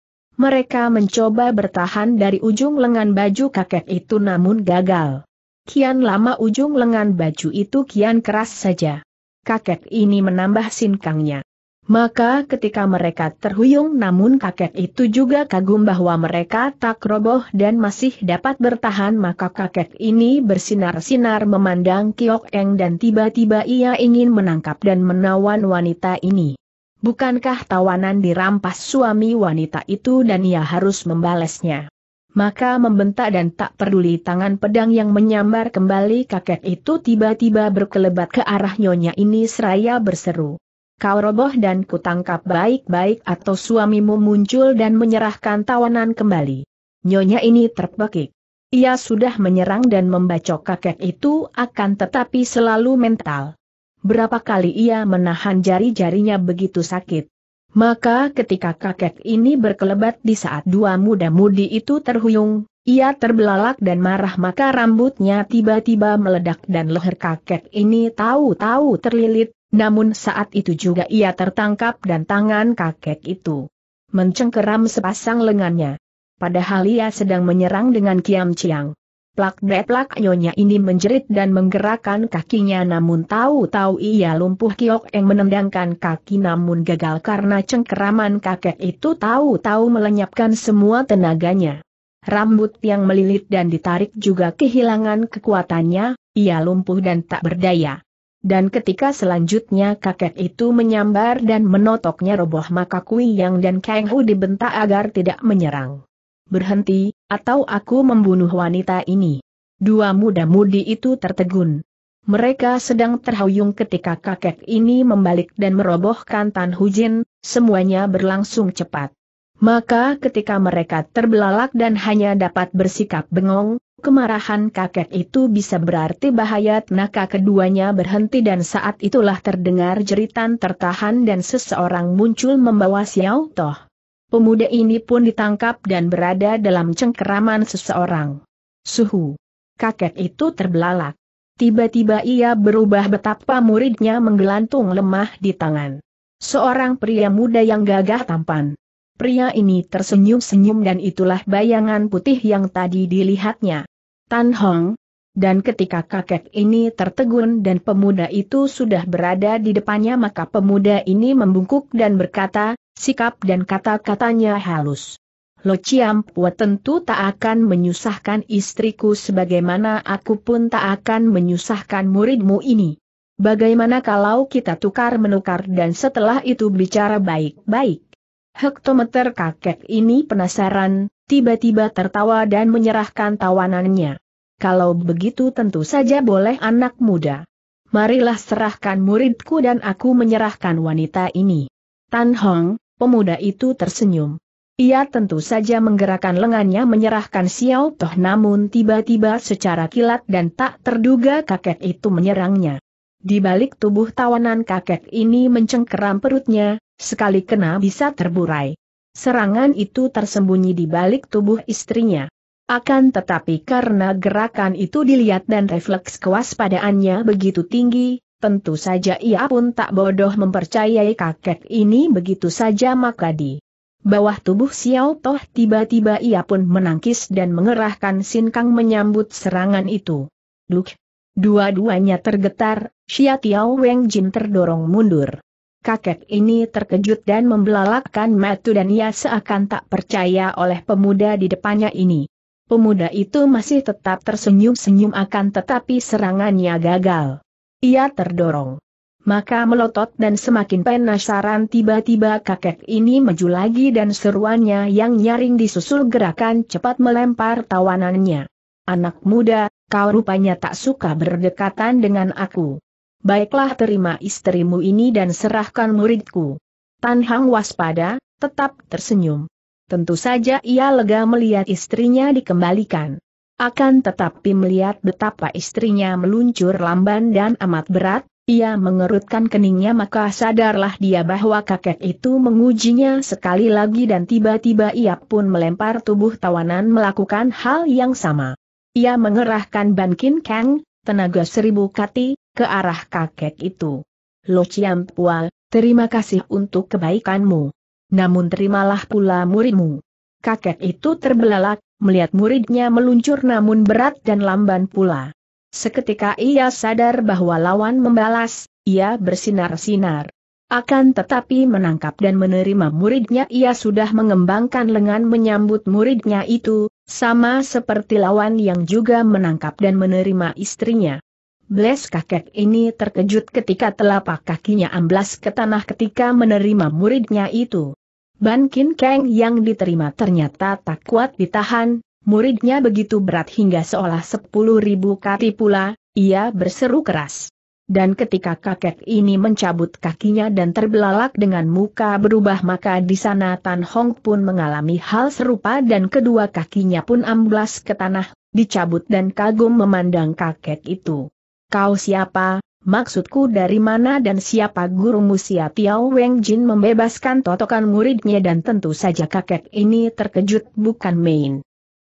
Mereka mencoba bertahan dari ujung lengan baju kakek itu namun gagal. Kian lama ujung lengan baju itu kian keras saja. Kakek ini menambah sinkangnya. Maka ketika mereka terhuyung namun kakek itu juga kagum bahwa mereka tak roboh dan masih dapat bertahan maka kakek ini bersinar-sinar memandang Kiok Eng dan tiba-tiba ia ingin menangkap dan menawan wanita ini. Bukankah tawanan dirampas suami wanita itu dan ia harus membalesnya? Maka membentak dan tak peduli tangan pedang yang menyambar kembali kakek itu tiba-tiba berkelebat ke arah nyonya ini seraya berseru kau roboh dan kutangkap baik-baik atau suamimu muncul dan menyerahkan tawanan kembali. Nyonya ini terpekik. Ia sudah menyerang dan membacok kakek itu akan tetapi selalu mental. Berapa kali ia menahan jari-jarinya begitu sakit. Maka ketika kakek ini berkelebat di saat dua muda-mudi itu terhuyung, ia terbelalak dan marah maka rambutnya tiba-tiba meledak dan leher kakek ini tahu-tahu terlilit, namun saat itu juga ia tertangkap dan tangan kakek itu mencengkeram sepasang lengannya. Padahal ia sedang menyerang dengan kiam ciang. Plak plak nyonya ini menjerit dan menggerakkan kakinya namun tahu-tahu ia lumpuh kiok yang menendangkan kaki namun gagal karena cengkeraman kakek itu tahu-tahu melenyapkan semua tenaganya. Rambut yang melilit dan ditarik juga kehilangan kekuatannya, ia lumpuh dan tak berdaya. Dan ketika selanjutnya kakek itu menyambar dan menotoknya roboh maka Kui Yang dan Kang Hu dibentak agar tidak menyerang. Berhenti, atau aku membunuh wanita ini. Dua muda-mudi itu tertegun. Mereka sedang terhuyung ketika kakek ini membalik dan merobohkan Tan Hujin, semuanya berlangsung cepat. Maka ketika mereka terbelalak dan hanya dapat bersikap bengong, kemarahan kakek itu bisa berarti bahaya maka keduanya berhenti dan saat itulah terdengar jeritan tertahan dan seseorang muncul membawa Xiao Toh. Pemuda ini pun ditangkap dan berada dalam cengkeraman seseorang. Suhu. Kakek itu terbelalak. Tiba-tiba ia berubah betapa muridnya menggelantung lemah di tangan. Seorang pria muda yang gagah tampan. Pria ini tersenyum-senyum dan itulah bayangan putih yang tadi dilihatnya. Tan Hong, dan ketika kakek ini tertegun dan pemuda itu sudah berada di depannya maka pemuda ini membungkuk dan berkata, sikap dan kata-katanya halus. Lo Chiampua tentu tak akan menyusahkan istriku sebagaimana aku pun tak akan menyusahkan muridmu ini. Bagaimana kalau kita tukar-menukar dan setelah itu bicara baik-baik? Hektometer kakek ini penasaran, tiba-tiba tertawa dan menyerahkan tawanannya. Kalau begitu tentu saja boleh anak muda. Marilah serahkan muridku dan aku menyerahkan wanita ini. Tan Hong, pemuda itu tersenyum. Ia tentu saja menggerakkan lengannya menyerahkan Xiao Toh namun tiba-tiba secara kilat dan tak terduga kakek itu menyerangnya. Di balik tubuh tawanan kakek ini mencengkeram perutnya, sekali kena bisa terburai. Serangan itu tersembunyi di balik tubuh istrinya. Akan tetapi karena gerakan itu dilihat dan refleks kewaspadaannya begitu tinggi, tentu saja ia pun tak bodoh mempercayai kakek ini begitu saja maka di bawah tubuh Xiao Toh tiba-tiba ia pun menangkis dan mengerahkan sinkang menyambut serangan itu. Luk! Dua-duanya tergetar, Xia Tiao Weng Jin terdorong mundur. Kakek ini terkejut dan membelalakkan mata dan ia seakan tak percaya oleh pemuda di depannya ini. Pemuda itu masih tetap tersenyum-senyum akan tetapi serangannya gagal. Ia terdorong. Maka melotot dan semakin penasaran tiba-tiba kakek ini maju lagi dan seruannya yang nyaring disusul gerakan cepat melempar tawanannya. Anak muda, kau rupanya tak suka berdekatan dengan aku. Baiklah terima istrimu ini dan serahkan muridku. Tan Hang waspada, tetap tersenyum. Tentu saja ia lega melihat istrinya dikembalikan. Akan tetapi melihat betapa istrinya meluncur lamban dan amat berat, ia mengerutkan keningnya maka sadarlah dia bahwa kakek itu mengujinya sekali lagi dan tiba-tiba ia pun melempar tubuh tawanan melakukan hal yang sama. Ia mengerahkan Bankin Kang, tenaga seribu kati, ke arah kakek itu. Lo Pual, terima kasih untuk kebaikanmu. Namun terimalah pula muridmu. Kakek itu terbelalak, melihat muridnya meluncur namun berat dan lamban pula. Seketika ia sadar bahwa lawan membalas, ia bersinar-sinar. Akan tetapi menangkap dan menerima muridnya ia sudah mengembangkan lengan menyambut muridnya itu, sama seperti lawan yang juga menangkap dan menerima istrinya. Bles kakek ini terkejut ketika telapak kakinya amblas ke tanah ketika menerima muridnya itu. Ban Kin Kang yang diterima ternyata tak kuat ditahan, muridnya begitu berat hingga seolah sepuluh ribu kati pula, ia berseru keras. Dan ketika kakek ini mencabut kakinya dan terbelalak dengan muka berubah maka di sana Tan Hong pun mengalami hal serupa dan kedua kakinya pun amblas ke tanah, dicabut dan kagum memandang kakek itu. Kau siapa, maksudku dari mana dan siapa gurumu Sia Tiao Weng Jin membebaskan totokan muridnya dan tentu saja kakek ini terkejut bukan main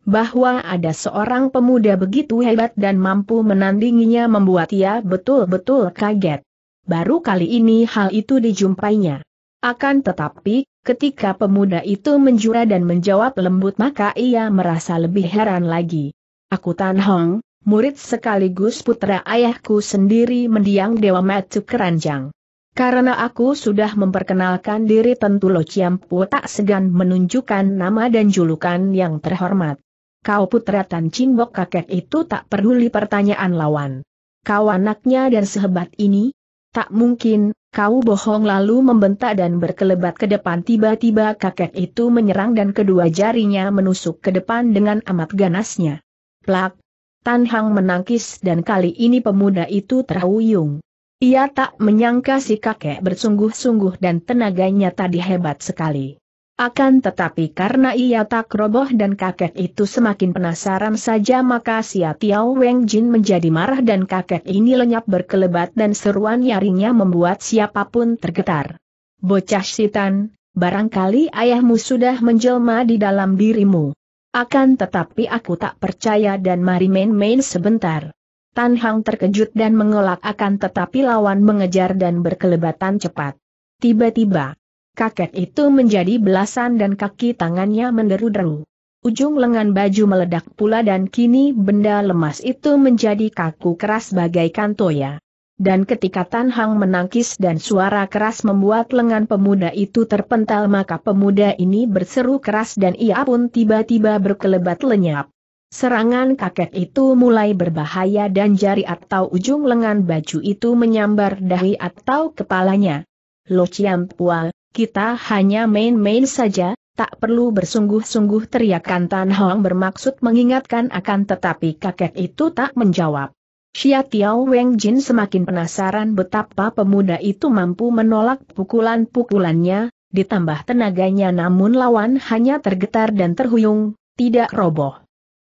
bahwa ada seorang pemuda begitu hebat dan mampu menandinginya membuat ia betul-betul kaget. Baru kali ini hal itu dijumpainya. Akan tetapi, ketika pemuda itu menjura dan menjawab lembut maka ia merasa lebih heran lagi. Aku Tan Hong, murid sekaligus putra ayahku sendiri mendiang Dewa Matu Keranjang. Karena aku sudah memperkenalkan diri tentu Lo Ciampu tak segan menunjukkan nama dan julukan yang terhormat. Kau putra Tan Bok kakek itu tak peduli pertanyaan lawan. Kau anaknya dan sehebat ini? Tak mungkin, kau bohong lalu membentak dan berkelebat ke depan tiba-tiba kakek itu menyerang dan kedua jarinya menusuk ke depan dengan amat ganasnya. Plak! Tan Hang menangkis dan kali ini pemuda itu terhuyung. Ia tak menyangka si kakek bersungguh-sungguh dan tenaganya tadi hebat sekali. Akan tetapi karena ia tak roboh dan kakek itu semakin penasaran saja maka Sia Tiao Weng Jin menjadi marah dan kakek ini lenyap berkelebat dan seruan nyaringnya membuat siapa pun tergetar. Bocah sitan, barangkali ayahmu sudah menjelma di dalam dirimu. Akan tetapi aku tak percaya dan mari main-main sebentar. Tan Hang terkejut dan mengelak akan tetapi lawan mengejar dan berkelebatan cepat. Tiba-tiba, Kakek itu menjadi belasan dan kaki tangannya menderu-deru. Ujung lengan baju meledak pula dan kini benda lemas itu menjadi kaku keras bagaikan toya. Dan ketika Tan Hang menangkis dan suara keras membuat lengan pemuda itu terpental maka pemuda ini berseru keras dan ia pun tiba-tiba berkelebat lenyap. Serangan kakek itu mulai berbahaya dan jari atau ujung lengan baju itu menyambar dahi atau kepalanya. Lo Chiam Pua, kita hanya main-main saja, tak perlu bersungguh-sungguh teriakan Tan Hong bermaksud mengingatkan akan tetapi kakek itu tak menjawab. Xia Tiao Weng Jin semakin penasaran betapa pemuda itu mampu menolak pukulan-pukulannya, ditambah tenaganya namun lawan hanya tergetar dan terhuyung, tidak roboh.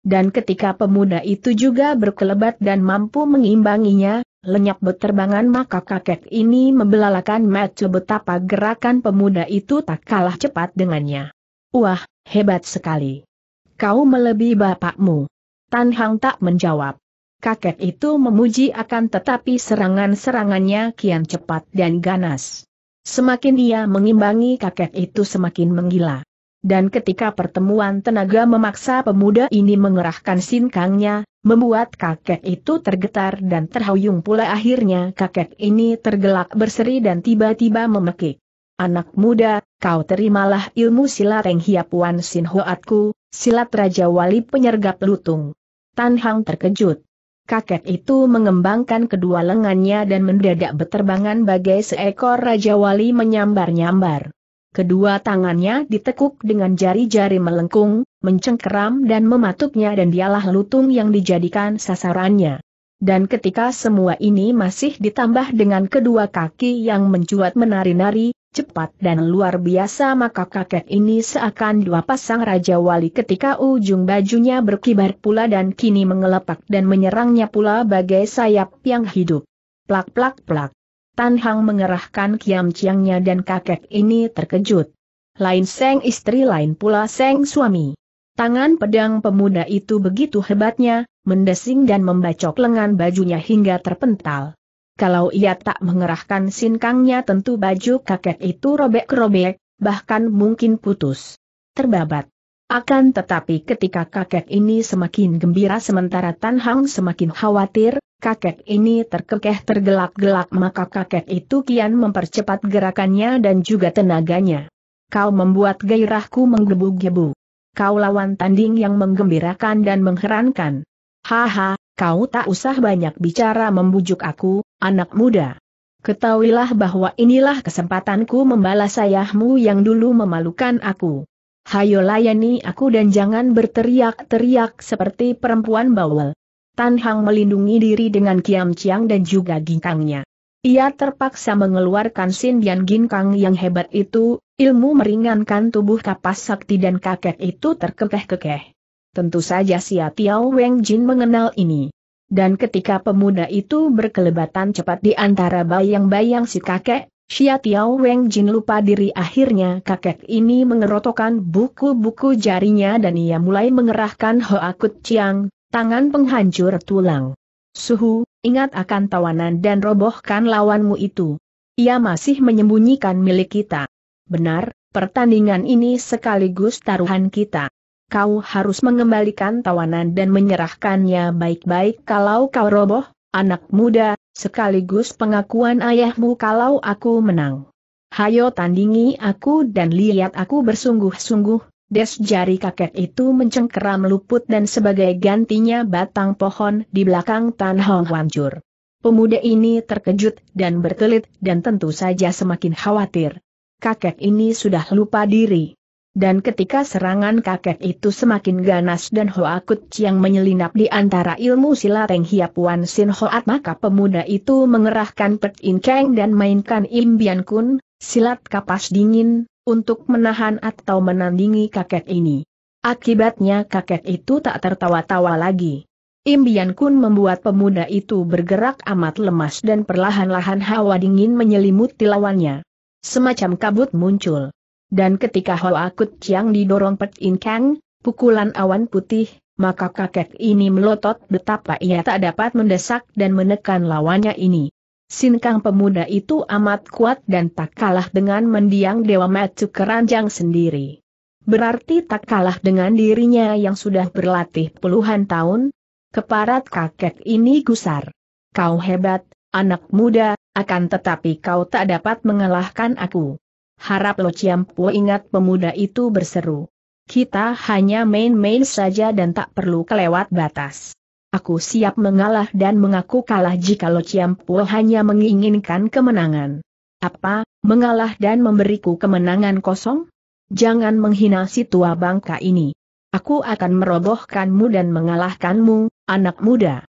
Dan ketika pemuda itu juga berkelebat dan mampu mengimbanginya, lenyap beterbangan maka kakek ini membelalakan mata betapa gerakan pemuda itu tak kalah cepat dengannya. Wah, hebat sekali. Kau melebihi bapakmu. Tan Hang tak menjawab. Kakek itu memuji akan tetapi serangan-serangannya kian cepat dan ganas. Semakin ia mengimbangi kakek itu semakin menggila. Dan ketika pertemuan tenaga memaksa pemuda ini mengerahkan sinkangnya, membuat kakek itu tergetar dan terhuyung pula akhirnya kakek ini tergelak berseri dan tiba-tiba memekik. Anak muda, kau terimalah ilmu silat Eng Hiapuan Sin Hoatku, silat Raja Wali penyergap lutung. Tan Hang terkejut. Kakek itu mengembangkan kedua lengannya dan mendadak beterbangan bagai seekor Raja Wali menyambar-nyambar. Kedua tangannya ditekuk dengan jari-jari melengkung, mencengkeram dan mematuknya dan dialah lutung yang dijadikan sasarannya. Dan ketika semua ini masih ditambah dengan kedua kaki yang mencuat menari-nari, cepat dan luar biasa maka kakek ini seakan dua pasang Raja Wali ketika ujung bajunya berkibar pula dan kini mengelepak dan menyerangnya pula bagai sayap yang hidup. Plak plak plak. Tan Hang mengerahkan kiam ciangnya dan kakek ini terkejut. Lain seng istri lain pula seng suami. Tangan pedang pemuda itu begitu hebatnya, mendesing dan membacok lengan bajunya hingga terpental. Kalau ia tak mengerahkan sinkangnya tentu baju kakek itu robek-robek, bahkan mungkin putus. Terbabat. Akan tetapi ketika kakek ini semakin gembira sementara Tan Hang semakin khawatir, kakek ini terkekeh tergelak-gelak maka kakek itu kian mempercepat gerakannya dan juga tenaganya. Kau membuat gairahku menggebu-gebu. Kau lawan tanding yang menggembirakan dan mengherankan. Haha, kau tak usah banyak bicara membujuk aku, anak muda. Ketahuilah bahwa inilah kesempatanku membalas ayahmu yang dulu memalukan aku. Hayo layani aku dan jangan berteriak-teriak seperti perempuan bawel. Tan Hang melindungi diri dengan kiam ciang dan juga ginkangnya. Ia terpaksa mengeluarkan sindian ginkang yang hebat itu, ilmu meringankan tubuh kapas sakti dan kakek itu terkekeh-kekeh. Tentu saja Sia Tiao Weng Jin mengenal ini. Dan ketika pemuda itu berkelebatan cepat di antara bayang-bayang si kakek, Xia Tiao Weng Jin lupa diri akhirnya kakek ini mengerotokkan buku-buku jarinya dan ia mulai mengerahkan Hoa Kut Chiang, tangan penghancur tulang. Suhu, ingat akan tawanan dan robohkan lawanmu itu. Ia masih menyembunyikan milik kita. Benar, pertandingan ini sekaligus taruhan kita. Kau harus mengembalikan tawanan dan menyerahkannya baik-baik kalau kau roboh, anak muda, sekaligus pengakuan ayahmu kalau aku menang. Hayo tandingi aku dan lihat aku bersungguh-sungguh, Des jari kakek itu mencengkeram luput dan sebagai gantinya batang pohon di belakang Tan Hong hancur. Pemuda ini terkejut dan berkelit dan tentu saja semakin khawatir. Kakek ini sudah lupa diri. Dan ketika serangan kakek itu semakin ganas dan Hoakut yang menyelinap di antara ilmu silat Teng Hiapuan Sin Hoat maka pemuda itu mengerahkan Pet In Kang dan mainkan Imbian Kun, silat kapas dingin, untuk menahan atau menandingi kakek ini. Akibatnya kakek itu tak tertawa-tawa lagi. Imbian Kun membuat pemuda itu bergerak amat lemas dan perlahan-lahan hawa dingin menyelimuti lawannya. Semacam kabut muncul. Dan ketika hawa akut Chiang didorong Pet In Kang, pukulan awan putih, maka kakek ini melotot betapa ia tak dapat mendesak dan menekan lawannya ini. Sinkang pemuda itu amat kuat dan tak kalah dengan mendiang Dewa Matu Keranjang sendiri. Berarti tak kalah dengan dirinya yang sudah berlatih puluhan tahun? Keparat kakek ini gusar. Kau hebat, anak muda, akan tetapi kau tak dapat mengalahkan aku. Harap Lo Ciampu ingat pemuda itu berseru. Kita hanya main-main saja dan tak perlu kelewat batas. Aku siap mengalah dan mengaku kalah jika Lo Ciampu hanya menginginkan kemenangan. Apa, mengalah dan memberiku kemenangan kosong? Jangan menghina si tua bangka ini. Aku akan merobohkanmu dan mengalahkanmu, anak muda.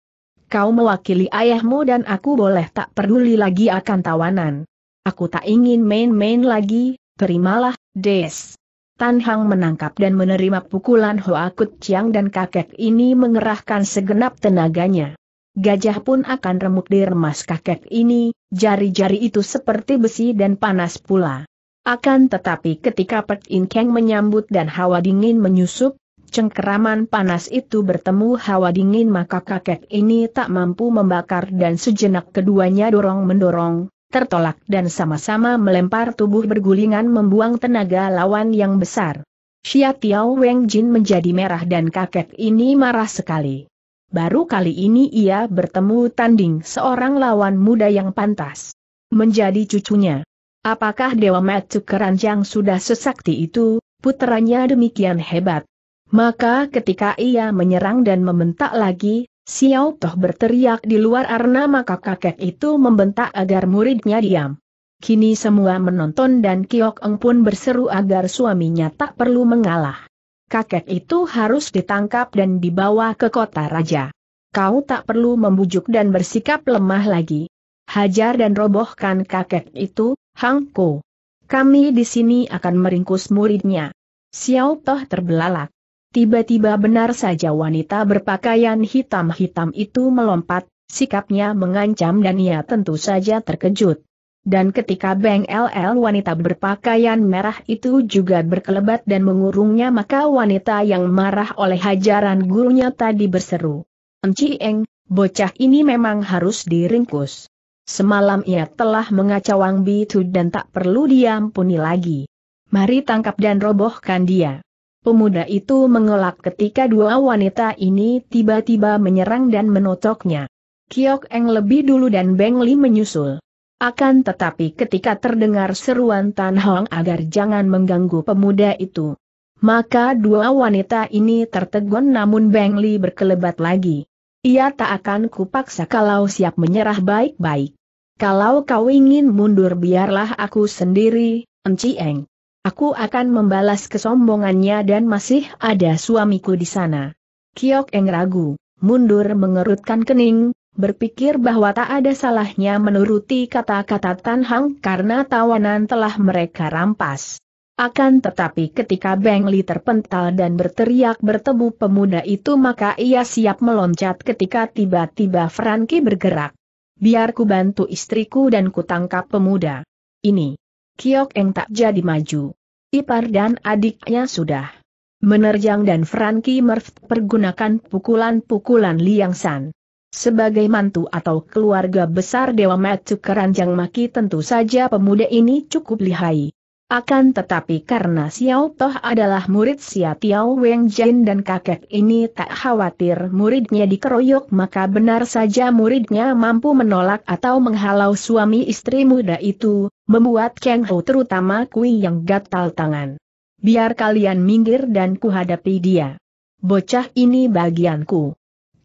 Kau mewakili ayahmu dan aku boleh tak peduli lagi akan tawanan. Aku tak ingin main-main lagi, terimalah, Des. Tan Hang menangkap dan menerima pukulan Hoa Kut Chiang dan kakek ini mengerahkan segenap tenaganya. Gajah pun akan remuk di remas kakek ini, jari-jari itu seperti besi dan panas pula. Akan tetapi ketika Pet In Keng menyambut dan hawa dingin menyusup, cengkeraman panas itu bertemu hawa dingin maka kakek ini tak mampu membakar dan sejenak keduanya dorong-mendorong, tertolak dan sama-sama melempar tubuh bergulingan membuang tenaga lawan yang besar. Xia Tiao Weng Jin menjadi merah dan kakek ini marah sekali. baru kali ini ia bertemu tanding seorang lawan muda yang pantas. Menjadi cucunya. Apakah Dewa Metu Keranjang sudah sesakti itu, puteranya demikian hebat? Maka ketika ia menyerang dan membentak lagi, Xiao Toh berteriak di luar arna maka kakek itu membentak agar muridnya diam. Kini semua menonton dan Kiok Eng pun berseru agar suaminya tak perlu mengalah. Kakek itu harus ditangkap dan dibawa ke kota raja. Kau tak perlu membujuk dan bersikap lemah lagi. Hajar dan robohkan kakek itu, Hang Ko. Kami di sini akan meringkus muridnya. Xiao Toh terbelalak. Tiba-tiba benar saja wanita berpakaian hitam-hitam itu melompat, sikapnya mengancam dan ia tentu saja terkejut. Dan ketika Beng LL wanita berpakaian merah itu juga berkelebat dan mengurungnya maka wanita yang marah oleh hajaran gurunya tadi berseru. Enci Eng, bocah ini memang harus diringkus. Semalam ia telah mengacauang Bitu dan tak perlu diampuni lagi. Mari tangkap dan robohkan dia. Pemuda itu mengelak ketika dua wanita ini tiba-tiba menyerang dan menotoknya. Kiok Eng lebih dulu dan Beng Li menyusul. Akan tetapi ketika terdengar seruan Tan Hong agar jangan mengganggu pemuda itu, maka dua wanita ini tertegun namun Beng Li berkelebat lagi. Ia tak akan kupaksa kalau siap menyerah baik-baik. Kalau kau ingin mundur biarlah aku sendiri, Enci Eng. Aku akan membalas kesombongannya dan masih ada suamiku di sana. Kiok Eng ragu, mundur mengerutkan kening, berpikir bahwa tak ada salahnya menuruti kata-kata Tan Hang karena tawanan telah mereka rampas. Akan tetapi ketika Beng Li terpental dan berteriak bertemu pemuda itu maka ia siap meloncat ketika tiba-tiba Franky bergerak. Biar ku bantu istriku dan ku tangkap pemuda. Ini. Kiok Eng tak jadi maju. Ipar dan adiknya sudah menerjang dan Franky Merv pergunakan pukulan-pukulan Liang San. Sebagai mantu atau keluarga besar Dewa Metu Keranjang Maki tentu saja pemuda ini cukup lihai. Akan tetapi karena Xiao Toh adalah murid Xia Tiao Weng Jin dan kakek ini tak khawatir muridnya dikeroyok maka benar saja muridnya mampu menolak atau menghalau suami istri muda itu, membuat Kang Ho terutama Kui yang gatal tangan. Biar kalian minggir dan kuhadapi dia. Bocah ini bagianku.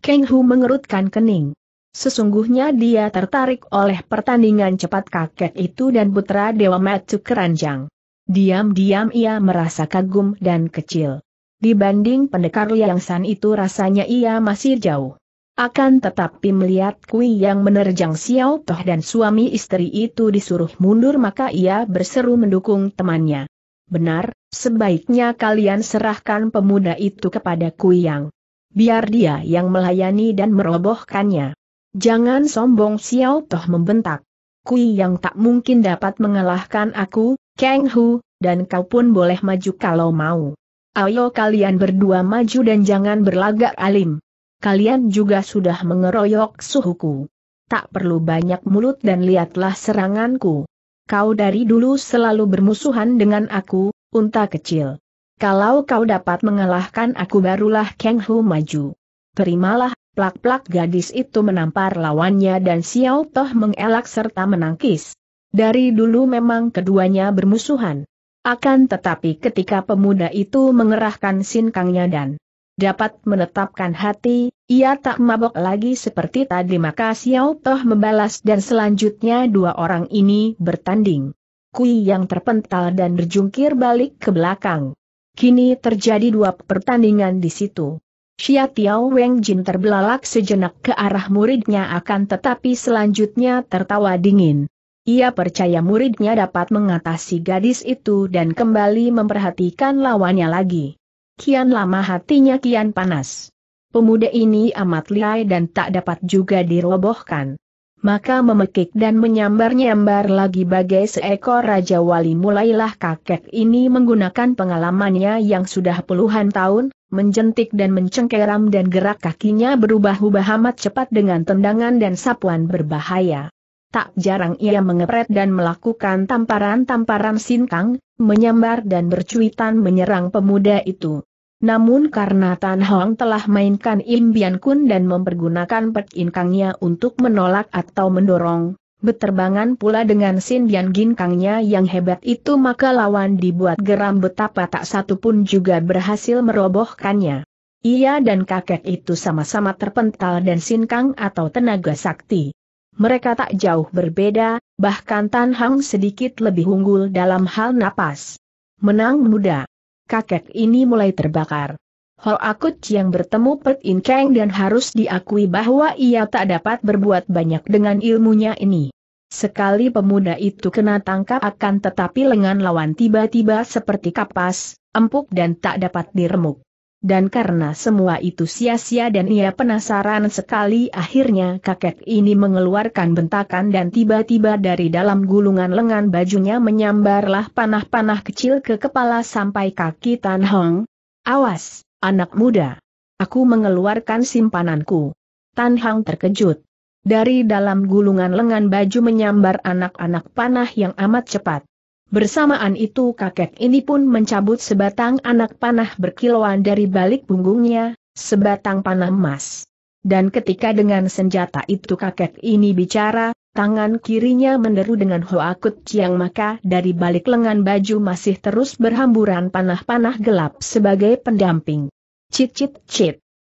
Kang Hu mengerutkan kening. Sesungguhnya dia tertarik oleh pertandingan cepat kakek itu dan putra Dewa Matsu Keranjang. Diam-diam ia merasa kagum dan kecil. Dibanding pendekar Liang San itu rasanya ia masih jauh. Akan tetapi melihat Kui yang menerjang Xiao Toh dan suami istri itu disuruh mundur maka ia berseru mendukung temannya. Benar, sebaiknya kalian serahkan pemuda itu kepada Kui yang. Biar dia yang melayani dan merobohkannya. Jangan sombong Xiao Toh membentak. Kui yang tak mungkin dapat mengalahkan aku, Kang Hu, dan kau pun boleh maju kalau mau. Ayo kalian berdua maju dan jangan berlagak alim. Kalian juga sudah mengeroyok suhuku. Tak perlu banyak mulut dan lihatlah seranganku. Kau dari dulu selalu bermusuhan dengan aku, unta kecil. Kalau kau dapat mengalahkan aku barulah Kang Hu maju. Terimalah, plak-plak gadis itu menampar lawannya dan Xiao Toh mengelak serta menangkis. Dari dulu memang keduanya bermusuhan. Akan tetapi ketika pemuda itu mengerahkan sinkangnya dan dapat menetapkan hati, ia tak mabok lagi seperti tadi maka Xiao Toh membalas dan selanjutnya dua orang ini bertanding. Kui yang terpental dan berjungkir balik ke belakang. Kini terjadi dua pertandingan di situ. Xia Tiao Weng Jin terbelalak sejenak ke arah muridnya akan tetapi selanjutnya tertawa dingin. Ia percaya muridnya dapat mengatasi gadis itu dan kembali memperhatikan lawannya lagi. Kian lama hatinya kian panas. Pemuda ini amat lihai dan tak dapat juga dirobohkan. Maka memekik dan menyambar-nyambar lagi bagai seekor Raja Wali mulailah kakek ini menggunakan pengalamannya yang sudah puluhan tahun, menjentik dan mencengkeram dan gerak kakinya berubah-ubah amat cepat dengan tendangan dan sapuan berbahaya tak jarang ia mengepret dan melakukan tamparan-tamparan sinkang, menyambar dan bercuitan menyerang pemuda itu. Namun karena Tan Hong telah mainkan imbian kun dan mempergunakan pet inkangnya untuk menolak atau mendorong, beterbangan pula dengan Sin Bian Ginkangnya yang hebat itu maka lawan dibuat geram betapa tak satu pun juga berhasil merobohkannya. Ia dan kakek itu sama-sama terpental dan Sin Kang atau tenaga sakti. Mereka tak jauh berbeda, bahkan Tan Hang sedikit lebih unggul dalam hal napas. Menang muda kakek ini mulai terbakar. Ho Akut yang bertemu Pet In Kang dan harus diakui bahwa ia tak dapat berbuat banyak dengan ilmunya ini. Sekali pemuda itu kena tangkap akan tetapi lengan lawan tiba-tiba seperti kapas, empuk dan tak dapat diremuk. Dan karena semua itu sia-sia dan ia penasaran sekali akhirnya kakek ini mengeluarkan bentakan dan tiba-tiba dari dalam gulungan lengan bajunya menyambarlah panah-panah kecil ke kepala sampai kaki Tan Hong. Awas, anak muda. Aku mengeluarkan simpananku. Tan Hong terkejut. Dari dalam gulungan lengan baju menyambar anak-anak panah yang amat cepat. Bersamaan itu kakek ini pun mencabut sebatang anak panah berkilauan dari balik punggungnya, sebatang panah emas. Dan ketika dengan senjata itu kakek ini bicara, tangan kirinya menderu dengan hoakut ciang maka dari balik lengan baju masih terus berhamburan panah-panah gelap sebagai pendamping. Cit cit cit.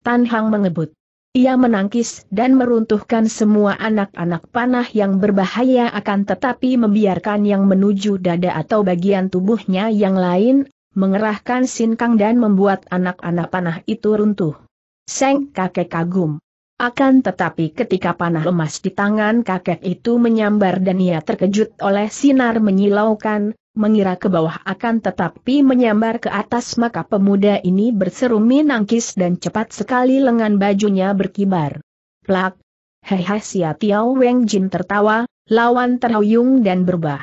Tan Hang mengebut. Ia menangkis dan meruntuhkan semua anak-anak panah yang berbahaya akan tetapi membiarkan yang menuju dada atau bagian tubuhnya yang lain, mengerahkan sinkang dan membuat anak-anak panah itu runtuh. Seng kakek kagum. Akan tetapi ketika panah emas di tangan kakek itu menyambar dan ia terkejut oleh sinar menyilaukan, mengira ke bawah akan tetapi menyambar ke atas maka pemuda ini berseru minangkis dan cepat sekali lengan bajunya berkibar. Plak! Hehe Sia Tiao Weng Jin tertawa, lawan terhuyung dan berbah.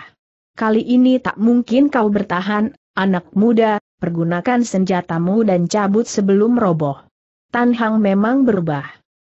Kali ini tak mungkin kau bertahan, anak muda, pergunakan senjatamu dan cabut sebelum roboh. Tan Hang memang berubah.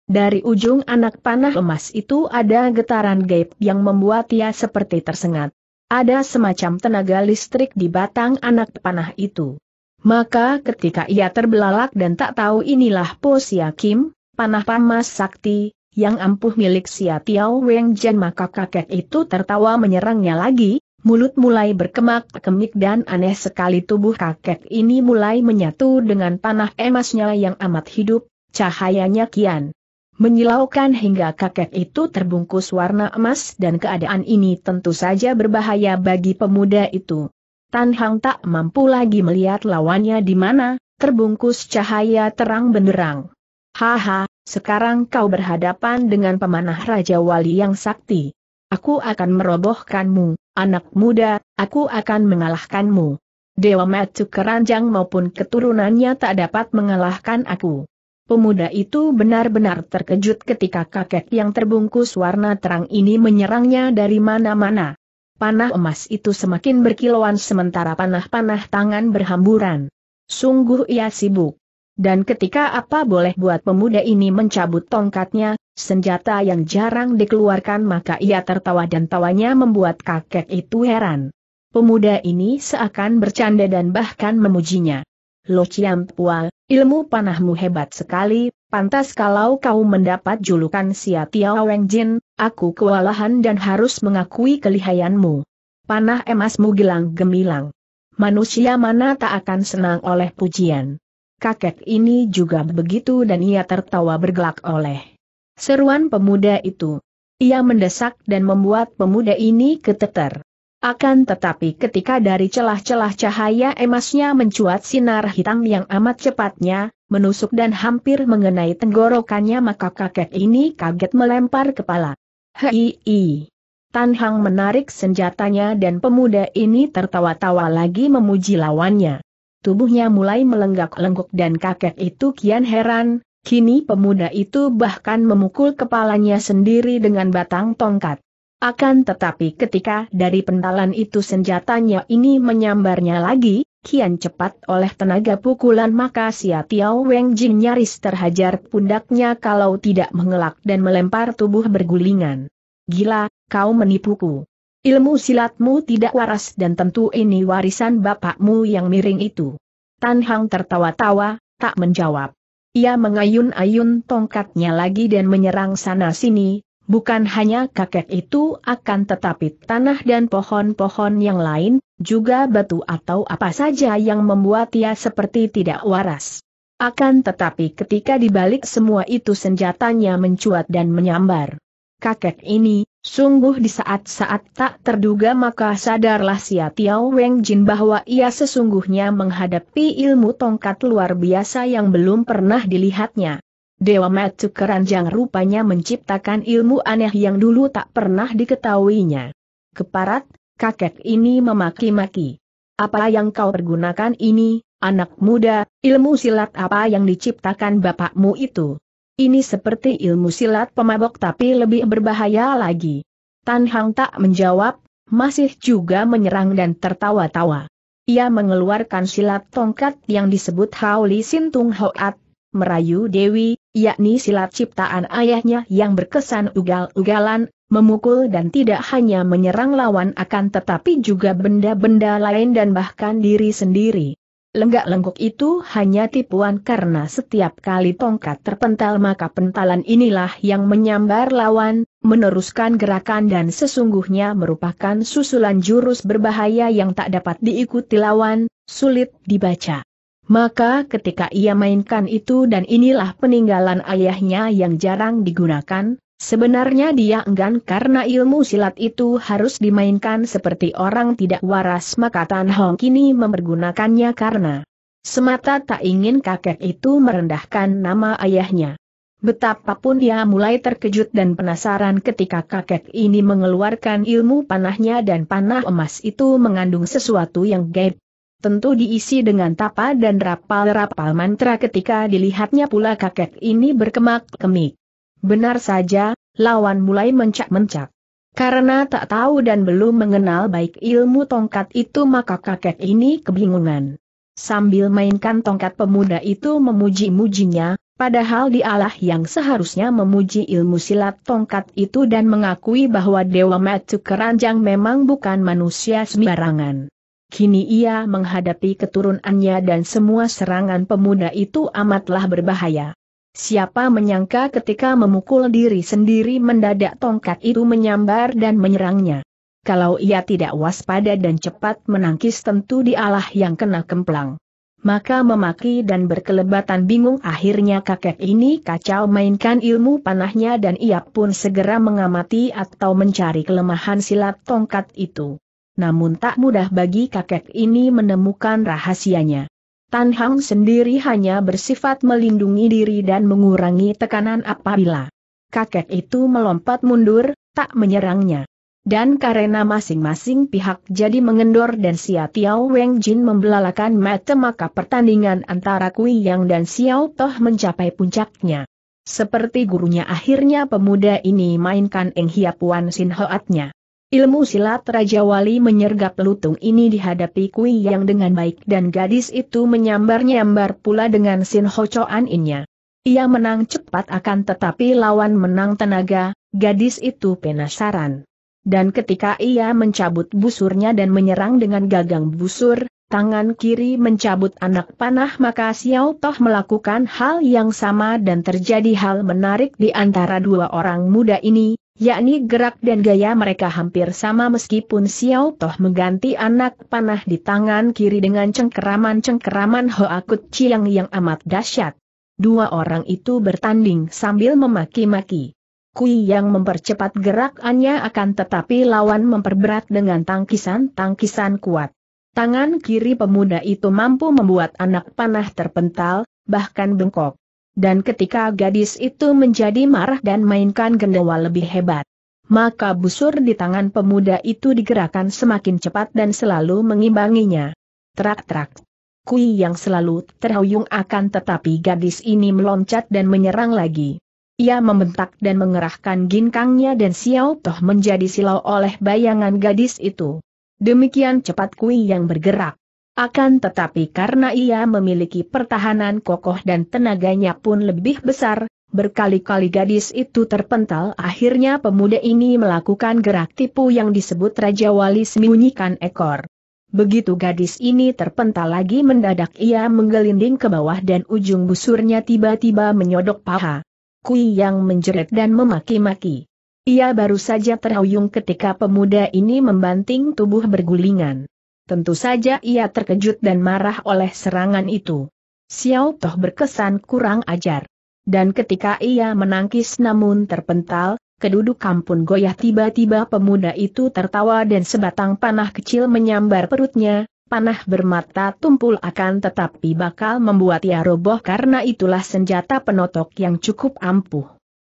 Dari ujung anak panah emas itu ada getaran gaib yang membuat ia seperti tersengat. Ada semacam tenaga listrik di batang anak panah itu. Maka ketika ia terbelalak dan tak tahu inilah Po Sia Kim, panah pamas sakti, yang ampuh milik Sia Tiao Weng Jen maka kakek itu tertawa menyerangnya lagi, mulut mulai berkemak-kemik dan aneh sekali tubuh kakek ini mulai menyatu dengan panah emasnya yang amat hidup, cahayanya kian menyilaukan hingga kakek itu terbungkus warna emas dan keadaan ini tentu saja berbahaya bagi pemuda itu. Tan Hang tak mampu lagi melihat lawannya di mana, terbungkus cahaya terang benderang. Haha, sekarang kau berhadapan dengan pemanah Raja Wali yang sakti. Aku akan merobohkanmu, anak muda, aku akan mengalahkanmu. Dewa Matu Keranjang maupun keturunannya tak dapat mengalahkan aku. Pemuda itu benar-benar terkejut ketika kakek yang terbungkus warna terang ini menyerangnya dari mana-mana. Panah emas itu semakin berkilauan sementara panah-panah tangan berhamburan. Sungguh ia sibuk. Dan ketika apa boleh buat pemuda ini mencabut tongkatnya, senjata yang jarang dikeluarkan maka ia tertawa dan tawanya membuat kakek itu heran. Pemuda ini seakan bercanda dan bahkan memujinya. Lo Pual, ilmu panahmu hebat sekali, pantas kalau kau mendapat julukan Sia Tiao Weng Jin, aku kewalahan dan harus mengakui kelihayanmu. Panah emasmu gilang gemilang. Manusia mana tak akan senang oleh pujian. Kakek ini juga begitu dan ia tertawa bergelak oleh seruan pemuda itu. Ia mendesak dan membuat pemuda ini keteter. Akan tetapi ketika dari celah-celah cahaya emasnya mencuat sinar hitam yang amat cepatnya, menusuk dan hampir mengenai tenggorokannya maka kakek ini kaget melempar kepala. Hei! Tan Hang menarik senjatanya dan pemuda ini tertawa-tawa lagi memuji lawannya. Tubuhnya mulai melenggak-lengguk dan kakek itu kian heran, kini pemuda itu bahkan memukul kepalanya sendiri dengan batang tongkat. Akan tetapi ketika dari pentalan itu senjatanya ini menyambarnya lagi, kian cepat oleh tenaga pukulan maka Sia Tiao Weng Jin nyaris terhajar pundaknya kalau tidak mengelak dan melempar tubuh bergulingan. Gila, kau menipuku. Ilmu silatmu tidak waras dan tentu ini warisan bapakmu yang miring itu. Tan Hang tertawa-tawa, tak menjawab. Ia mengayun-ayun tongkatnya lagi dan menyerang sana-sini, bukan hanya kakek itu akan tetapi tanah dan pohon-pohon yang lain, juga batu atau apa saja yang membuat ia seperti tidak waras. Akan tetapi ketika dibalik semua itu senjatanya mencuat dan menyambar. Kakek ini, sungguh di saat-saat tak terduga maka sadarlah Sia Tiao Weng Jin bahwa ia sesungguhnya menghadapi ilmu tongkat luar biasa yang belum pernah dilihatnya. Dewa Matu Keranjang rupanya menciptakan ilmu aneh yang dulu tak pernah diketahuinya. Keparat, kakek ini memaki-maki. Apa yang kau pergunakan ini, anak muda, ilmu silat apa yang diciptakan bapakmu itu? Ini seperti ilmu silat pemabok tapi lebih berbahaya lagi. Tan Hang tak menjawab, masih juga menyerang dan tertawa-tawa. Ia mengeluarkan silat tongkat yang disebut Haoli Sintung Hoat, merayu Dewi, yakni silat ciptaan ayahnya yang berkesan ugal-ugalan, memukul dan tidak hanya menyerang lawan akan tetapi juga benda-benda lain dan bahkan diri sendiri. Lenggak-lenggok itu hanya tipuan karena setiap kali tongkat terpental maka pentalan inilah yang menyambar lawan, meneruskan gerakan dan sesungguhnya merupakan susulan jurus berbahaya yang tak dapat diikuti lawan, sulit dibaca. Maka ketika ia mainkan itu dan inilah peninggalan ayahnya yang jarang digunakan, Sebenarnya dia enggan karena ilmu silat itu harus dimainkan seperti orang tidak waras maka Tan Hong kini mempergunakannya karena semata tak ingin kakek itu merendahkan nama ayahnya. Betapapun dia mulai terkejut dan penasaran ketika kakek ini mengeluarkan ilmu panahnya dan panah emas itu mengandung sesuatu yang gaib. Tentu diisi dengan tapa dan rapal-rapal mantra ketika dilihatnya pula kakek ini berkemak-kemik. Benar saja, lawan mulai mencak-mencak. Karena tak tahu dan belum mengenal baik ilmu tongkat itu maka kakek ini kebingungan. Sambil mainkan tongkat pemuda itu memuji-mujinya, padahal dialah yang seharusnya memuji ilmu silat tongkat itu dan mengakui bahwa Dewa Matu Keranjang memang bukan manusia sembarangan. Kini ia menghadapi keturunannya dan semua serangan pemuda itu amatlah berbahaya. Siapa menyangka ketika memukul diri sendiri mendadak tongkat itu menyambar dan menyerangnya. Kalau ia tidak waspada dan cepat menangkis tentu dialah yang kena kemplang. Maka memaki dan berkelebatan bingung akhirnya kakek ini kacau mainkan ilmu panahnya dan ia pun segera mengamati atau mencari kelemahan silat tongkat itu. Namun tak mudah bagi kakek ini menemukan rahasianya. Tan Hang sendiri hanya bersifat melindungi diri dan mengurangi tekanan apabila kakek itu melompat mundur, tak menyerangnya. Dan karena masing-masing pihak jadi mengendor dan Sia Tiao Weng Jin membelalakan mata maka pertandingan antara Kui Yang dan Xiao Toh mencapai puncaknya. Seperti gurunya akhirnya pemuda ini mainkan Eng Hiapuan Sin Hoatnya. Ilmu silat Raja Wali menyergap lutung ini dihadapi Kui yang dengan baik dan gadis itu menyambar-nyambar pula dengan Sin Hocoan innya. Ia menang cepat akan tetapi lawan menang tenaga, gadis itu penasaran. Dan ketika ia mencabut busurnya dan menyerang dengan gagang busur, tangan kiri mencabut anak panah maka Xiao Toh melakukan hal yang sama dan terjadi hal menarik di antara dua orang muda ini, yakni gerak dan gaya mereka hampir sama meskipun Xiao Toh mengganti anak panah di tangan kiri dengan cengkeraman-cengkeraman Hoakut Chiang yang amat dahsyat. Dua orang itu bertanding sambil memaki-maki. Kui yang mempercepat gerakannya akan tetapi lawan memperberat dengan tangkisan-tangkisan kuat. Tangan kiri pemuda itu mampu membuat anak panah terpental, bahkan bengkok dan ketika gadis itu menjadi marah dan mainkan gendawa lebih hebat. Maka busur di tangan pemuda itu digerakkan semakin cepat dan selalu mengimbanginya. Trak-trak. Kui yang selalu terhuyung akan tetapi gadis ini meloncat dan menyerang lagi. Ia membentak dan mengerahkan ginkangnya dan Xiao Toh menjadi silau oleh bayangan gadis itu. Demikian cepat Kui yang bergerak. Akan tetapi karena ia memiliki pertahanan kokoh dan tenaganya pun lebih besar, berkali-kali gadis itu terpental akhirnya pemuda ini melakukan gerak tipu yang disebut Raja Wali sembunyikan ekor. Begitu gadis ini terpental lagi mendadak ia menggelinding ke bawah dan ujung busurnya tiba-tiba menyodok paha. Kui yang menjerit dan memaki-maki. Ia baru saja terhuyung ketika pemuda ini membanting tubuh bergulingan. Tentu saja ia terkejut dan marah oleh serangan itu. Xiao Toh berkesan kurang ajar. Dan ketika ia menangkis namun terpental, keduduk kampun goyah tiba-tiba pemuda itu tertawa dan sebatang panah kecil menyambar perutnya, panah bermata tumpul akan tetapi bakal membuat ia roboh karena itulah senjata penotok yang cukup ampuh.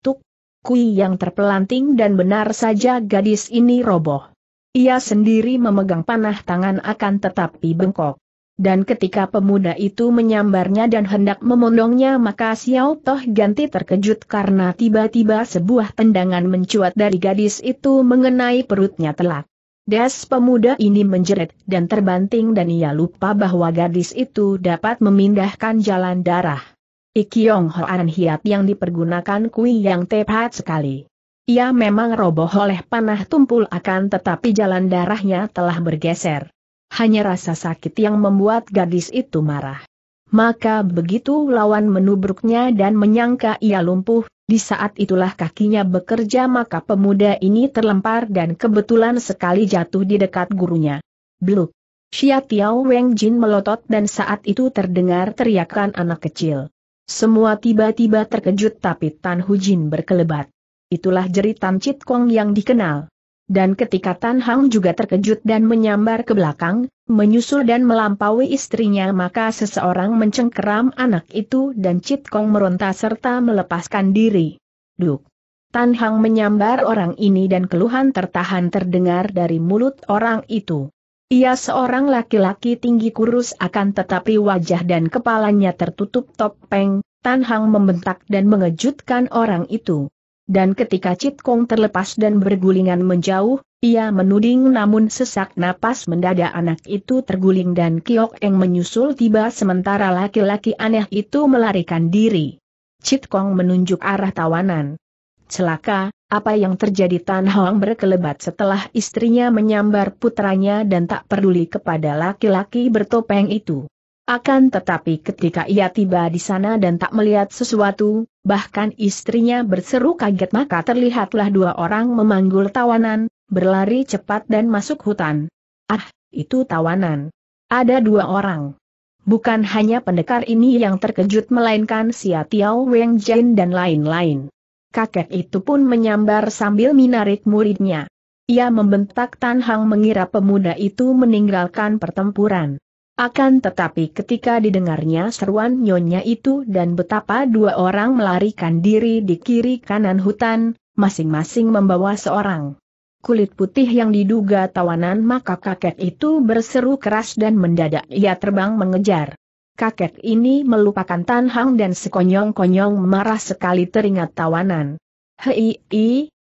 Tuk, kui yang terpelanting dan benar saja gadis ini roboh. Ia sendiri memegang panah tangan akan tetapi bengkok. Dan ketika pemuda itu menyambarnya dan hendak memondongnya maka Xiao Toh ganti terkejut karena tiba-tiba sebuah tendangan mencuat dari gadis itu mengenai perutnya telak. Das pemuda ini menjerit dan terbanting dan ia lupa bahwa gadis itu dapat memindahkan jalan darah. Ikyong Hoan Hiat yang dipergunakan Kui yang tepat sekali. Ia memang roboh oleh panah tumpul akan tetapi jalan darahnya telah bergeser hanya rasa sakit yang membuat gadis itu marah. Maka begitu lawan menubruknya dan menyangka ia lumpuh, di saat itulah kakinya bekerja maka pemuda ini terlempar dan kebetulan sekali jatuh di dekat gurunya. Bluk! Xia Tiao Weng Jin melotot dan saat itu terdengar teriakan anak kecil. Semua tiba-tiba terkejut tapi Tan Hujin berkelebat. Itulah jeritan Cit Kong yang dikenal. Dan ketika Tan Hang juga terkejut dan menyambar ke belakang, menyusul dan melampaui istrinya maka seseorang mencengkeram anak itu dan Cit Kong meronta serta melepaskan diri. Duk! Tan Hang menyambar orang ini dan keluhan tertahan terdengar dari mulut orang itu. Ia seorang laki-laki tinggi kurus akan tetapi wajah dan kepalanya tertutup topeng, Tan Hang membentak dan mengejutkan orang itu dan ketika Cit Kong terlepas dan bergulingan menjauh, ia menuding namun sesak napas mendadak anak itu terguling dan Kiok Eng menyusul tiba sementara laki-laki aneh itu melarikan diri. Cit Kong menunjuk arah tawanan. Celaka, apa yang terjadi Tan Hong berkelebat setelah istrinya menyambar putranya dan tak peduli kepada laki-laki bertopeng itu. Akan tetapi ketika ia tiba di sana dan tak melihat sesuatu, bahkan istrinya berseru kaget maka terlihatlah dua orang memanggul tawanan, berlari cepat dan masuk hutan. Ah, itu tawanan. Ada dua orang. Bukan hanya pendekar ini yang terkejut melainkan Sia Tiao Weng Jin dan lain-lain. Kakek itu pun menyambar sambil minarik muridnya. Ia membentak Tan Hang mengira pemuda itu meninggalkan pertempuran. Akan tetapi ketika didengarnya seruan nyonya itu dan betapa dua orang melarikan diri di kiri kanan hutan, masing-masing membawa seorang kulit putih yang diduga tawanan maka kakek itu berseru keras dan mendadak ia terbang mengejar. Kakek ini melupakan Tan Hang dan sekonyong-konyong marah sekali teringat tawanan. Hei,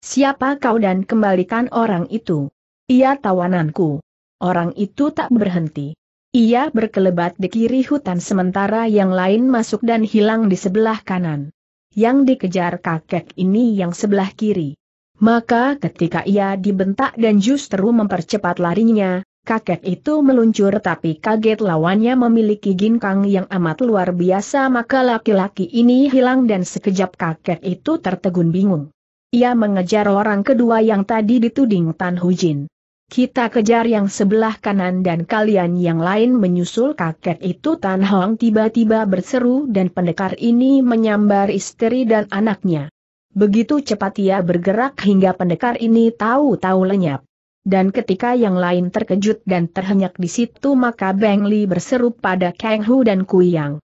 siapa kau dan kembalikan orang itu? Ia tawananku. Orang itu tak berhenti. Ia berkelebat di kiri hutan sementara yang lain masuk dan hilang di sebelah kanan. Yang dikejar kakek ini yang sebelah kiri. Maka ketika ia dibentak dan justru mempercepat larinya, kakek itu meluncur tapi kaget lawannya memiliki ginkang yang amat luar biasa maka laki-laki ini hilang dan sekejap kakek itu tertegun bingung. Ia mengejar orang kedua yang tadi dituding Tan Hujin. Kita kejar yang sebelah kanan dan kalian yang lain menyusul kakek itu Tan Hong tiba-tiba berseru dan pendekar ini menyambar istri dan anaknya. Begitu cepat ia bergerak hingga pendekar ini tahu-tahu lenyap. Dan ketika yang lain terkejut dan terhenyak di situ maka Beng Li berseru pada Kang Hu dan Kuyang.